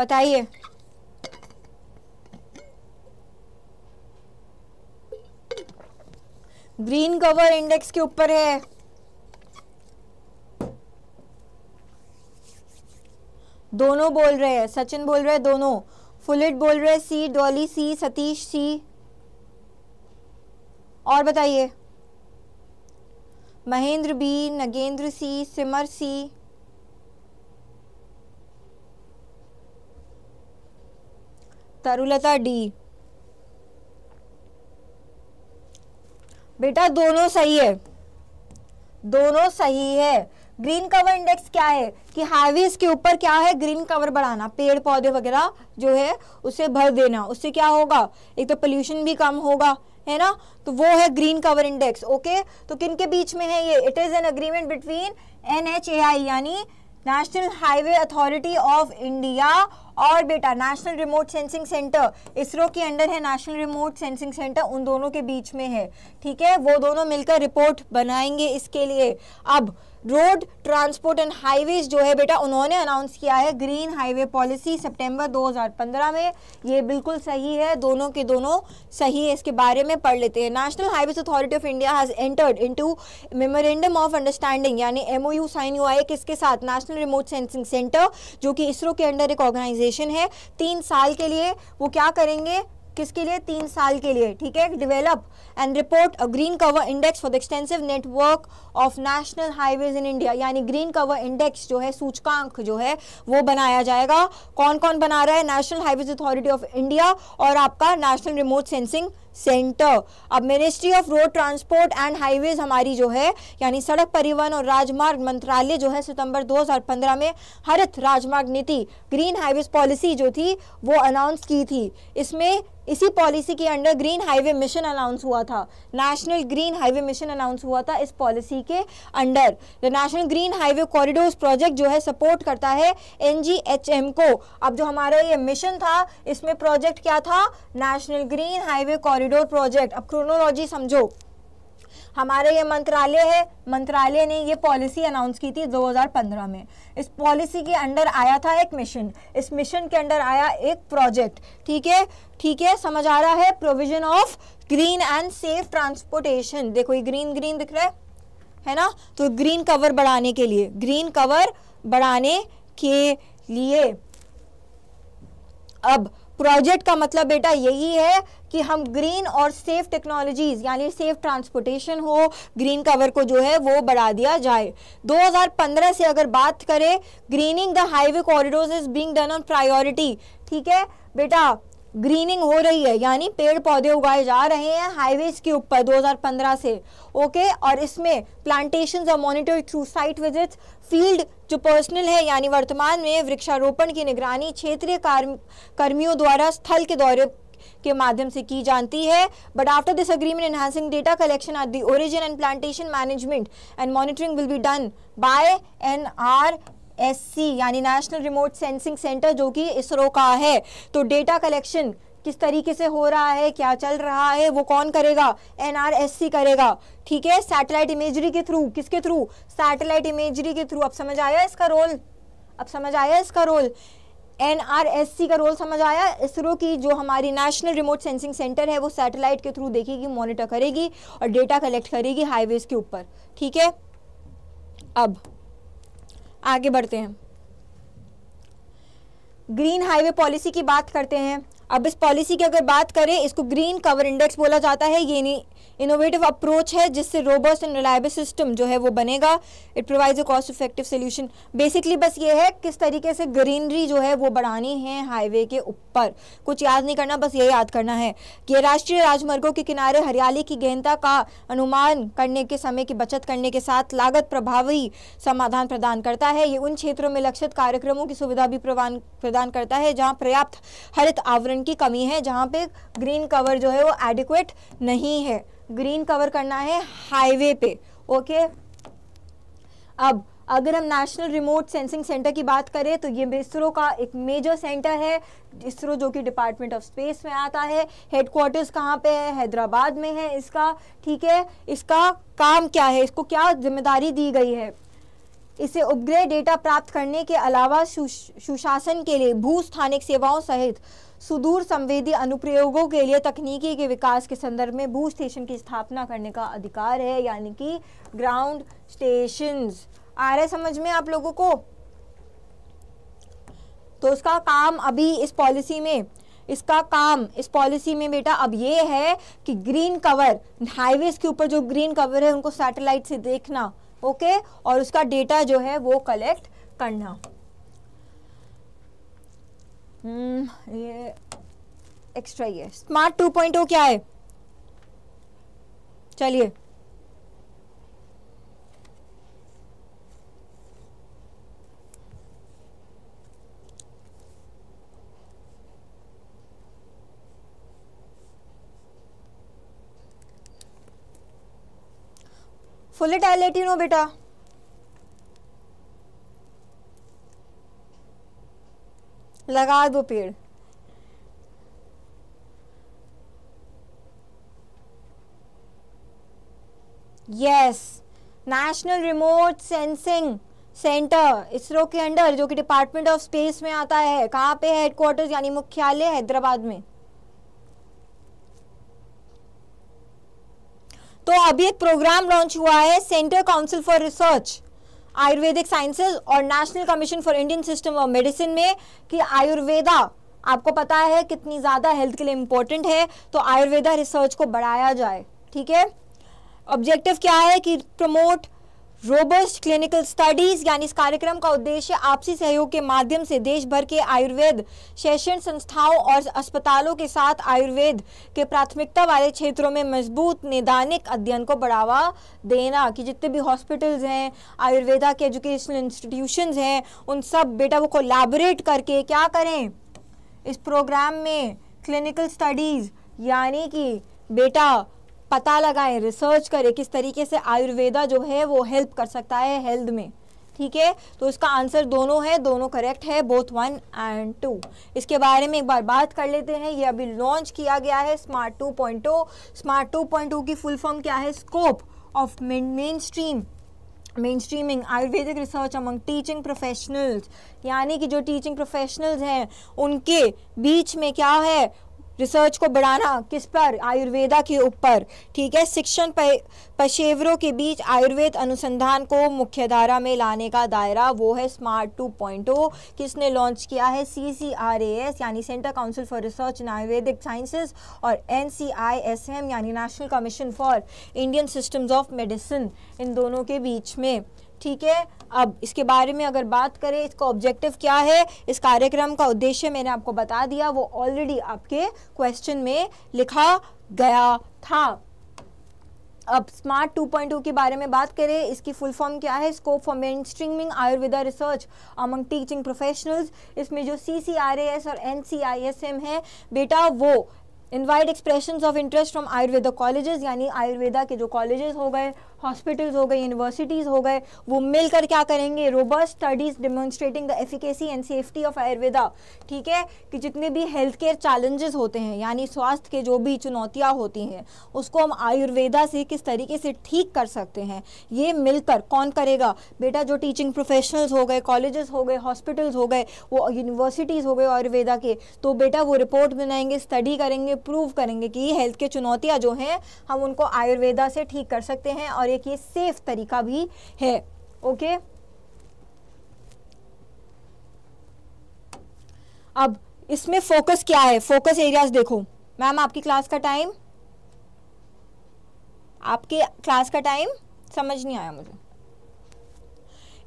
बताइए। ग्रीन कवर इंडेक्स के ऊपर है। दोनों बोल रहे हैं, सचिन बोल रहे हैं दोनों। फुलिट बोल रहे हैं, सी, डॉली, सी, सतीश, सी। और बताइए। Mahendra B, Nagendra C, Simar C. Tarulata D. बेटा, दोनों सही है। दोनों सही है। ग्रीन कवर इंडेक्स क्या है? कि हाईवेज के ऊपर क्या है? ग्रीन कवर बढ़ाना। पेड़ पौधे वगैरह जो है, उसे भर देना। उससे क्या होगा? एक तो पोल्यूशन भी कम होगा, है ना? तो वो है ग्रीन कवर इंडेक्स ओके तो किन के बीच में है ये? It is an agreement between N H A I यानी national highway authority of India और बेटा national remote sensing centre ISRO के अंडर है नेशनल रिमोट सेंसिंग सेंटर उन दोनों के बीच में है। ठीक है? वो दोनों मिलकर रिपोर्ट बनाएँगे इसके लिए। अब रोड ट्रांसपोर्ट एंड हाईवेज जो है बेटा, उन्होंने अनाउंस किया है ग्रीन हाईवे पॉलिसी सितंबर 2015 में। ये बिल्कुल सही है, दोनों के दोनों सही है, इसके बारे में पढ़ लेते हैं। National highways authority of India has entered into memorandum of understanding यानी एमओयू साइन हुआ है किसके साथ? नेशनल रिमोट सेंसिंग सेंटर जो कि इसरो के अंडर एक ऑर्गेनाइजेशन है। तीन साल के लिए वो क्या करेंगे? किसके लिए? तीन साल के लिए, ठीक है? Develop and report a green cover index for the extensive network of national highways in India यानी ग्रीन कवर इंडेक्स जो है, सूचकांक जो है, वो बनाया जाएगा। कौन कौन बना रहा है? National highways authority of India और आपका नेशनल रिमोट सेंसिंग सेंटर अब ministry of road transport and highways हमारी जो है, यानी सड़क परिवहन और राजमार्ग मंत्रालय जो है, सितंबर 2015 में हरित राजमार्ग नीति ग्रीन हाईवेज पॉलिसी जो थी, वो अनाउंस की थी। इसमें इसी पॉलिसी के under green highway mission announce हुआ था। National green highway mission announce हुआ था इस पॉलिसी के under. The national green highway corridors project जो है सपोर्ट करता है एनजीएचएम को। अब जो हमारा ये मिशन था, इसमें प्रोजेक्ट क्या था? National green highway corridor project अब क्रोनोलॉजी समझो। हमारे ये मंत्रालय है, मंत्रालय ने ये पॉलिसी अनाउंस की थी 2015 में। इस पॉलिसी के अंडर आया था एक मिशन इस मिशन के अंडर आया एक प्रोजेक्ट ठीक है? ठीक है? समझ आ रहा है? Provision of green and safe transportation देखो, ये ग्रीन ग्रीन दिख रहा है है ना? तो ग्रीन कवर बढ़ाने के लिए ग्रीन कवर बढ़ाने के लिए। अब प्रोजेक्ट का मतलब बेटा यही है कि हम ग्रीन और सेफ़ टेक्नोलॉजीज़ यानी सेफ़ ट्रांसपोर्टेशन हो ग्रीन कवर को जो है वो बढ़ा दिया जाए। 2015 से अगर बात करें greening the highway corridor is being done on priority ठीक है? बेटा ग्रीनिंग हो रही है, यानी पेड़ पौधे उगाए जा रहे हैं हाईवेज के ऊपर 2015 से ओके और इसमें प्लांटेशन और monitor through site visits field जो पर्सनल है, यानी वर्तमान में वृक्षारोपण की निगरानी क्षेत्रीय कर्मियों द्वारा स्थल के दौरे के माध्यम से की जाती है। But after this agreement enhancing data collection at the origin and plantation management and monitoring will be done by N R S यानी नेशनल रिमोट सेंसिंग सेंटर जो कि इसरो का है। तो डेटा कलेक्शन किस तरीके से हो रहा है, क्या चल रहा है, वो कौन करेगा? एनआरएससी करेगा। ठीक है? सैटेलाइट इमेजरी के थ्रू किसके थ्रू सैटेलाइट इमेजरी के थ्रू अब समझ आया इसका रोल अब समझ आया इसका रोल एनआरएससी का रोल समझ आया। इसरो की जो हमारी नेशनल रिमोट सेंसिंग सेंटर है, वो सैटेलाइट के थ्रू देखेगी मॉनिटर करेगी और डेटा कलेक्ट करेगी हाईवेज के ऊपर। ठीक है? अब आगे बढ़ते हैं। ग्रीन हाईवे पॉलिसी की बात करते हैं। अब इस पॉलिसी की अगर बात करें, इसको ग्रीन कवर इंडेक्स बोला जाता है। ये इनोवेटिव अप्रोच है, जिससे रोबस्ट एंड रिलायबल सिस्टम जो है वो बनेगा। It provides a cost effective solution basically बस ये है, किस तरीके से ग्रीनरी जो है वो बढ़ानी है हाईवे के ऊपर। कुछ याद नहीं करना, बस ये याद करना है कि राष्ट्रीय राजमार्गों के किनारे हरियाली की गहनता का अनुमान करने के, समय की बचत करने के साथ लागत प्रभावी समाधान प्रदान करता है। ये उन क्षेत्रों में लक्षित कार्यक्रमों की सुविधा भी प्रदान करता है, जहाँ पर्याप्त हरित आवरण की कमी है, जहाँ पे ग्रीन कवर जो है वो एडिक्वेट नहीं है। ग्रीन कवर करना है हाईवे पे, ओके? अब, अगर हम नेशनल रिमोट सेंसिंग सेंटर की बात करें तो ये इसरो का एक मेजर सेंटर है इसरो जो कि डिपार्टमेंट ऑफ़ स्पेस में आता है। हेडक्वार्टर्स कहाँ पे है? हैदराबाद में है इसका, ठीक है? इसका काम क्या है? इसको क्या ज़िम्मेदारी दी गई है? इसे उपग्रह डेटा प्राप्त करने के अलावा सुशासन के लिए भू स्थानिक सेवाओं सहित सुदूर संवेदी अनुप्रयोगों के लिए तकनीकी के विकास के संदर्भ में भू स्टेशन की स्थापना करने का अधिकार है, यानी कि ग्राउंड स्टेशन आ रहे समझ में आप लोगों को? तो उसका काम अभी इस पॉलिसी में, इसका काम इस पॉलिसी में बेटा अब ये है कि ग्रीन कवर, हाईवेज के ऊपर जो ग्रीन कवर है, उनको सैटेलाइट से देखना, ओके? और उसका डेटा जो है वो कलेक्ट करना। ये एक्स्ट्रा ही है। स्मार्ट टू पॉइंट ओ क्या है? चलिए। फुल टैलेटी नो बेटा। लगा दो पेड़। Yes national remote sensing centre ISRO के अंडर, जो कि डिपार्टमेंट ऑफ़ स्पेस में आता है। कहाँ पे हेडक्वार्टर्स यानी मुख्यालय हैदराबाद में। तो अभी एक प्रोग्राम लॉन्च हुआ है centre council for research Ayurvedic sciences और national commission for Indian system of medicine में कि आयुर्वेदा, आपको पता है कितनी ज़्यादा हेल्थ के लिए इंपॉर्टेंट है तो आयुर्वेदा रिसर्च को बढ़ाया जाए, ठीक है? ऑब्जेक्टिव क्या है कि प्रमोट रोबस्ट क्लिनिकल स्टडीज़ यानी इस कार्यक्रम का उद्देश्य आपसी सहयोग के माध्यम से देश भर के आयुर्वेद शैक्षण संस्थाओं और अस्पतालों के साथ आयुर्वेद के प्राथमिकता वाले क्षेत्रों में मज़बूत, निदानिक अध्ययन को बढ़ावा देना कि जितने भी हॉस्पिटल्स हैं, आयुर्वेदा के एजुकेशनल इंस्टीट्यूशंस हैं, उन सब बेटा वो कोलैबोरेट करके क्या करें? इस प्रोग्राम में क्लिनिकल स्टडीज़ यानी कि बेटा पता लगाएँ रिसर्च करें किस तरीके से आयुर्वेदा जो है वो हेल्प कर सकता है हेल्थ में। ठीक है? तो इसका आंसर दोनों है, दोनों करेक्ट है बोथ वन एंड टू इसके बारे में एक बार बात कर लेते हैं। ये अभी लॉन्च किया गया है smart two point two smart two point two की फुल फॉर्म क्या है? Scope of mainstream main streaming Ayurvedic research among teaching professionals यानी कि जो टीचिंग प्रोफेशनल्स हैं, उनके बीच में क्या है? रिसर्च को बढ़ाना, किस पर? आयुर्वेदा के ऊपर, ठीक है? शिक्षण पेशेवरों के बीच आयुर्वेद अनुसंधान को मुख्य धारा में लाने का दायरा वो है स्मार्ट 2.0 किसने लॉन्च किया है? C C R A S यानी centre council for research in Ayurvedic sciences और N C I S M यानी national commission for Indian systems of medicine इन दोनों के बीच में। ठीक है? अब इसके बारे में अगर बात करें, इसका ऑब्जेक्टिव क्या है? इस कार्यक्रम का उद्देश्य मैंने आपको बता दिया, वो ऑलरेडी आपके क्वेश्चन में लिखा गया था। अब स्मार्ट 2.2 के बारे में बात करें, इसकी फुल फॉर्म क्या है? Scope for mainstreaming Ayurveda research among teaching professionals इसमें जो सी और N C I S M है, बेटा वो invite expression of interest from Ayurveda colleges यानी आयुर्वेदा के जो कॉलेजेस हो गए हॉस्पिटल्स हो गए यूनिवर्सिटीज़ हो गए, वो मिलकर क्या करेंगे? Robust studies demonstrating the efficacy and safety of Ayurveda ठीक है? कि जितने भी हेल्थ केयर चैलेंजेस होते हैं, यानी स्वास्थ्य के जो भी चुनौतियाँ होती हैं, उसको हम आयुर्वेदा से किस तरीके से ठीक कर सकते हैं? ये मिलकर कौन करेगा? बेटा, जो टीचिंग प्रोफेशनल्स हो गए कॉलेजेस हो गए हॉस्पिटल्स हो गए, वो यूनिवर्सिटीज़ हो गए आयुर्वेदा के तो बेटा वो रिपोर्ट बनाएँगे स्टडी करेंगे प्रूव करेंगे कि हेल्थ के चुनौतियाँ जो हैं, हम उनको आयुर्वेदा से ठीक कर सकते हैं और एक ये सेफ़ तरीका भी है ओके अब इसमें फोकस क्या है? फोकस एरियाज़ देखो। मैम आपकी क्लास का टाइम आपके क्लास का टाइम समझ नहीं आया मुझे।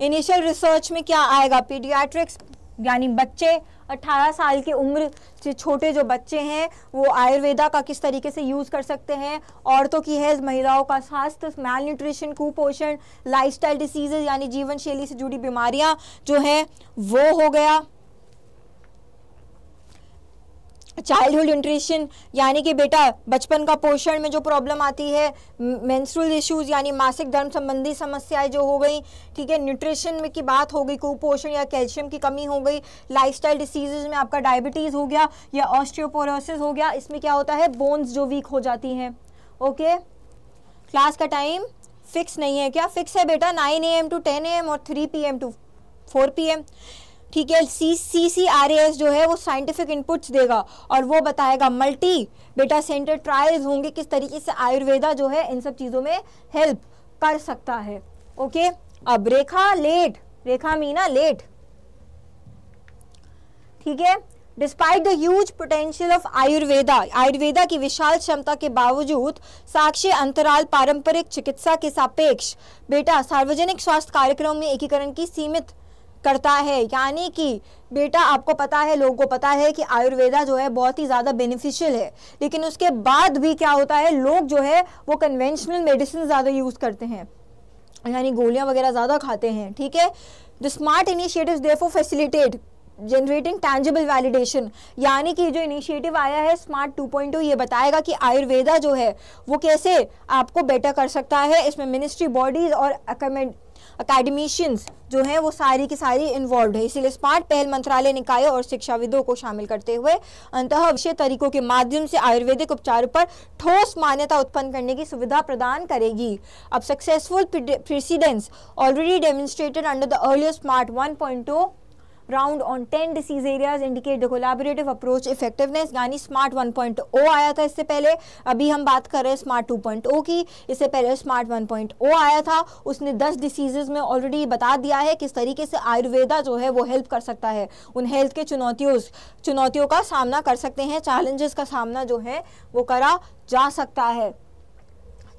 इनिशियल रिसर्च में क्या आएगा? पीडियाट्रिक्स यानी बच्चे 18 साल की उम्र से छोटे जो बच्चे हैं, वो आयुर्वेदा का किस तरीके से यूज़ कर सकते हैं? औरतों की हेल्थ, महिलाओं का स्वास्थ्य मैल न्यूट्रिशन कुपोषण लाइफस्टाइल डिसीजेज यानी जीवन शैली से जुड़ी बीमारियाँ जो हैं, वो हो गया। चाइल्डहुड न्यूट्रिशन यानी कि बेटा, बचपन का पोषण में जो प्रॉब्लम आती है मेंस्ट्रुअल इश्यूज़ यानी मासिक धर्म संबंधी समस्याएँ जो हो गई, ठीक है न्यूट्रिशन में की बात हो गई, कुपोषण या कैल्शियम की कमी हो गई लाइफस्टाइल डिसीजेज में आपका डायबिटीज़ हो गया, या ऑस्ट्रियोपोरोसिस हो गया, इसमें क्या होता है बोन्स जो वीक हो जाती हैं ओके क्लास का टाइम फिक्स नहीं है क्या? फिक्स है बेटा nine A M to ten A M और three P M to four P M ठीक है C C C R A S जो है वो साइंटिफिक इनपुट्स देगा और वो बताएगा मल्टी बेटा सेंटर ट्रायल्स होंगे, किस तरीके से आयुर्वेदा जो है इन सब चीज़ों में हेल्प कर सकता है। ओके अब रेखा लेट रेखा मीना लेट ठीक है? Despite the huge potential of Ayurveda Ayurveda की विशाल क्षमता के बावजूद साक्ष्य अंतराल पारंपरिक चिकित्सा के सापेक्ष, बेटा, सार्वजनिक स्वास्थ्य कार्यक्रम में एकीकरण की सीमित करता है। यानी कि बेटा, आपको पता है, लोगों को पता है कि आयुर्वेदा जो है बहुत ही ज़्यादा बेनिफिशियल है। लेकिन उसके बाद भी क्या होता है, लोग जो है वो कन्वेंशनल मेडिसिन ज़्यादा यूज़ करते हैं। यानी गोलियाँ वगैरह ज़्यादा खाते हैं, ठीक है? The smart initiative therefore facilitate generating tangible validation यानी कि जो इनिशिएटिव आया है स्मार्ट 2.0 ये बताएगा कि आयुर्वेदा जो है, वो कैसे आपको बेटर कर सकता है। इसमें मिनिस्ट्री बॉडीज और अकेडमिशियंस जो हैं, वो सारी की सारी इन्वॉल्व है। इसीलिए स्मार्ट पहल मंत्रालय निकायों और शिक्षाविदों को शामिल करते हुए अंतः विषय तरीकों के माध्यम से आयुर्वेदिक उपचार पर ठोस मान्यता उत्पन्न करने की सुविधा प्रदान करेगी। अब successful precedents already demonstrated under the earlier smart 1.2 round on ten disease areas indicate the collaborative approach effectiveness यानी स्मार्ट 1.0 आया था इससे पहले। अभी हम बात कर रहे हैं स्मार्ट 2.0 की। इससे पहले स्मार्ट 1.0 आया था। उसने 10 डिसीजेज में ऑलरेडी बता दिया है किस तरीके से आयुर्वेदा जो है वो हेल्प कर सकता है। उन हेल्थ के चुनौतियों चुनौतियों का सामना कर सकते हैं। चैलेंजेस का सामना जो है वो करा जा सकता है।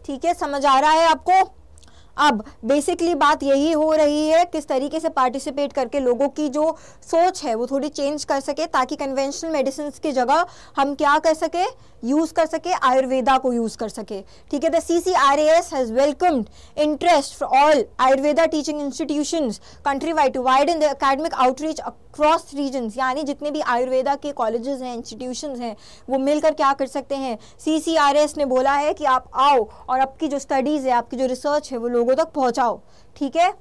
ठीक है, समझ आ रहा है आपको? अब बेसिकली बात यही हो रही है, किस तरीके से पार्टिसिपेट करके लोगों की जो सोच है, वो थोड़ी चेंज कर सके, ताकि कन्वेंशनल मेडिसिन की जगह हम क्या कर सके यूज़ कर सके, आयुर्वेदा को यूज़ कर सके। ठीक है the C C R S has welcomed interest for all Ayurveda teaching institution country wide to wide in the academic outreach across region यानी जितने भी आयुर्वेदा के कॉलेजेस हैं इंस्टीट्यूशन हैं, वो मिलकर क्या कर सकते हैं? सी ने बोला है कि आप आओ और आपकी जो स्टडीज़ है, आपकी जो रिसर्च है, वो लोगों तक पहुंचाओ। ठीक है?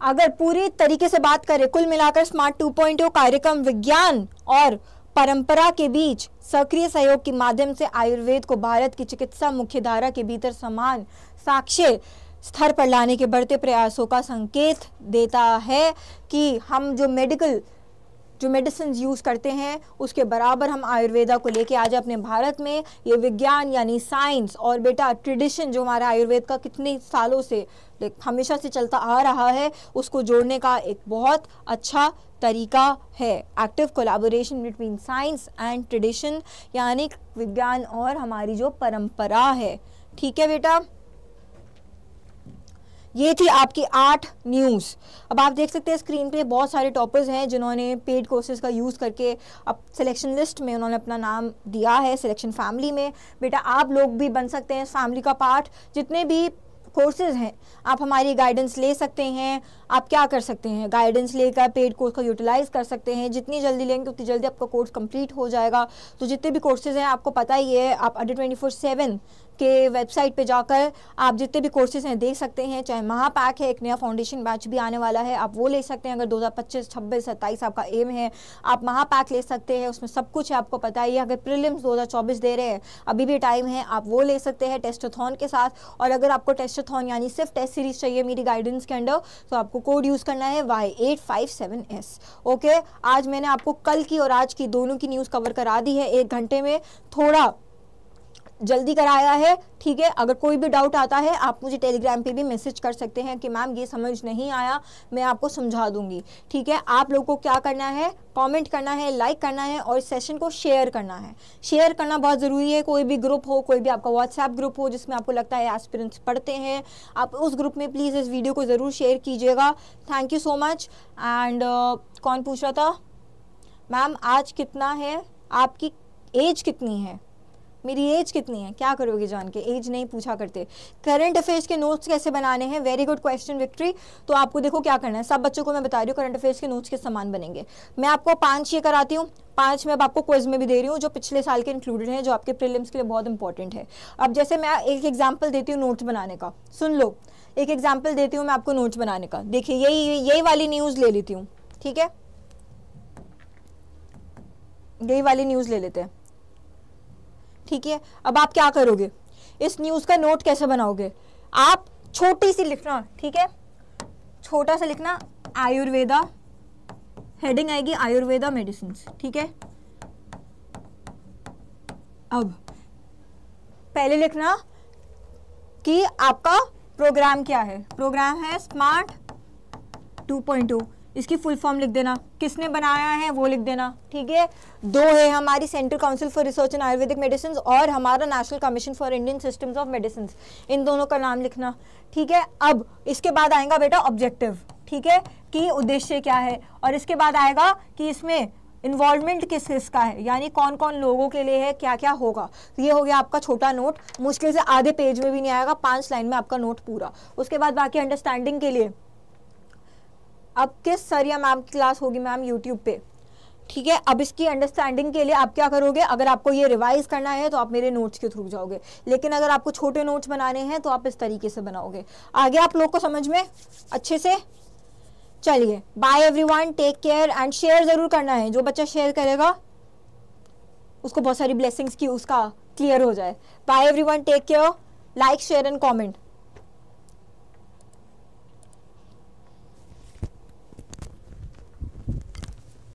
अगर पूरी तरीके से बात करें, कुल मिलाकर स्मार्ट 2.0 कार्यक्रम, विज्ञान और परंपरा के बीच सक्रिय सहयोग के माध्यम से आयुर्वेद को भारत की चिकित्सा मुख्यधारा के भीतर समान साक्ष्य स्तर पर लाने के बढ़ते प्रयासों का संकेत देता है कि हम जो मेडिकल जो मेडिसिन यूज़ करते हैं, उसके बराबर हम आयुर्वेदा को लेके आज अपने भारत में ये विज्ञान यानी साइंस और बेटा ट्रेडिशन जो हमारा आयुर्वेद का कितने सालों से हमेशा से चलता आ रहा है, उसको जोड़ने का एक बहुत अच्छा तरीका है। Active collaboration between science and tradition यानी विज्ञान और हमारी जो परंपरा है। ठीक है बेटा? ये थी आपकी आठ न्यूज़ अब आप देख सकते हैं स्क्रीन पे बहुत सारे टॉपर्स हैं जिन्होंने पेड कोर्सेज का यूज़ करके अब सिलेक्शन लिस्ट में उन्होंने अपना नाम दिया है सिलेक्शन फैमिली में. बेटा, आप लोग भी बन सकते हैं फैमिली का पार्ट जितने भी कोर्सेज हैं, आप हमारी गाइडेंस ले सकते हैं. आप क्या कर सकते हैं? गाइडेंस लेकर पेड कोर्स का यूटिलाइज कर सकते हैं. जितनी जल्दी लेंगे, उतनी जल्दी आपका कोर्स कंप्लीट हो जाएगा. तो जितने भी कोर्सेज हैं, आपको पता ही है, आप अडर ट्वेंटी फोर सेवन के वेबसाइट पे जाकर आप जितने भी कोर्सेज हैं देख सकते हैं, चाहे महापैक है, एक नया फाउंडेशन बैच भी आने वाला है, आप वो ले सकते हैं। अगर 2025 26 27 आपका एम है, आप महापैक ले सकते हैं, उसमें सब कुछ है आपको पता ही है। अगर प्रिलिम्स 2024 दे रहे हैं, अभी भी टाइम है, आप वो ले सकते हैं टेस्टोथॉन के साथ। और अगर आपको टेस्टोथॉन यानी सिर्फ़ टेस्ट सीरीज़ चाहिए मेरी गाइडेंस के अंडर तो आपको कोड यूज़ करना है Y eight five seven S okay आज मैंने आपको कल की और आज की दोनों की न्यूज़ कवर करा दी है। एक घंटे में थोड़ा जल्दी कराया है, ठीक है? अगर कोई भी डाउट आता है, आप मुझे टेलीग्राम पे भी मैसेज कर सकते हैं कि मैम ये समझ नहीं आया, मैं आपको समझा दूँगी, ठीक है? आप लोगों को क्या करना है? कमेंट करना है लाइक करना है और सेशन को शेयर करना है। शेयर करना बहुत ज़रूरी है, कोई भी ग्रुप हो, कोई भी आपका व्हाट्सएप ग्रुप हो, जिसमें आपको लगता है एस्पिरेंट्स पढ़ते हैं, आप उस ग्रुप में प्लीज़ इस वीडियो को ज़रूर शेयर कीजिएगा। Thank you so much and कौन पूछ रहा था? मैम आज कितना है? आपकी एज कितनी है? मेरी एज कितनी है? क्या करोगे जान के? एज नहीं पूछा करते। करंट अफेयर्स के नोट्स कैसे बनाने हैं? वेरी गुड क्वेश्चन विक्ट्री तो आपको देखो क्या करना है। सब बच्चों को मैं बता रही हूँ करंट अफेयर्स के नोट्स के समान बनेंगे। मैं आपको पाँच ये कराती हूँ। पाँच मैं आपको क्विज में भी दे रही हूँ, जो पिछले साल के इंक्लूडेड हैं, जो आपके प्रीलिम्स के लिए बहुत इंपॉर्टेंट है। अब जैसे मैं एक एग्ज़ाम्पल देती हूँ नोट्स बनाने का। सुन लो। एक एग्ज़ाम्पल देती हूँ मैं आपको नोट्स बनाने का। देखिए, यही यही वाली न्यूज़ ले लेती हूँ। ठीक है? यही वाली न्यूज़ ले लेते हैं। ठीक है? अब आप क्या करोगे? इस न्यूज़ का नोट कैसे बनाओगे? आप छोटी सी लिखना, ठीक है? छोटा सा लिखना, आयुर्वेदा हेडिंग आएगी आयुर्वेदा मेडिसिन ठीक है? अब, पहले लिखना कि आपका प्रोग्राम क्या है? प्रोग्राम है स्मार्ट 2.2 इसकी फुल फॉर्म लिख देना। किसने बनाया है वो लिख देना, ठीक है? दो है हमारी central council for research in Ayurvedic medicine और हमारा national commission for Indian systems of medicine इन दोनों का नाम लिखना, ठीक है? अब इसके बाद आएगा बेटा ऑब्जेक्टिव ठीक है? कि उद्देश्य क्या है? और इसके बाद आएगा कि इसमें इन्वॉल्वमेंट किस किसका है? यानी कौन कौन लोगों के लिए है क्या क्या होगा? तो ये हो गया आपका छोटा नोट मुश्किल से आधे पेज में भी नहीं आएगा, पाँच लाइन में आपका नोट पूरा। उसके बाद बाकी अंडरस्टैंडिंग के लिए अब किस सर या मैम की क्लास होगी मैम यूट्यूब पे? ठीक है, अब इसकी अंडरस्टैंडिंग के लिए आप क्या करोगे? अगर आपको ये रिवाइज करना है तो आप मेरे नोट्स के थ्रू जाओगे। लेकिन अगर आपको छोटे नोट्स बनाने हैं तो आप इस तरीके से बनाओगे। आगे आप लोग को समझ में? अच्छे से? चलिए bye everyone take care and share ज़रूर करना है। जो बच्चा शेयर करेगा, उसको बहुत सारी ब्लेसिंग्स की उसका क्लियर हो जाए। Bye everyone take care like share and comment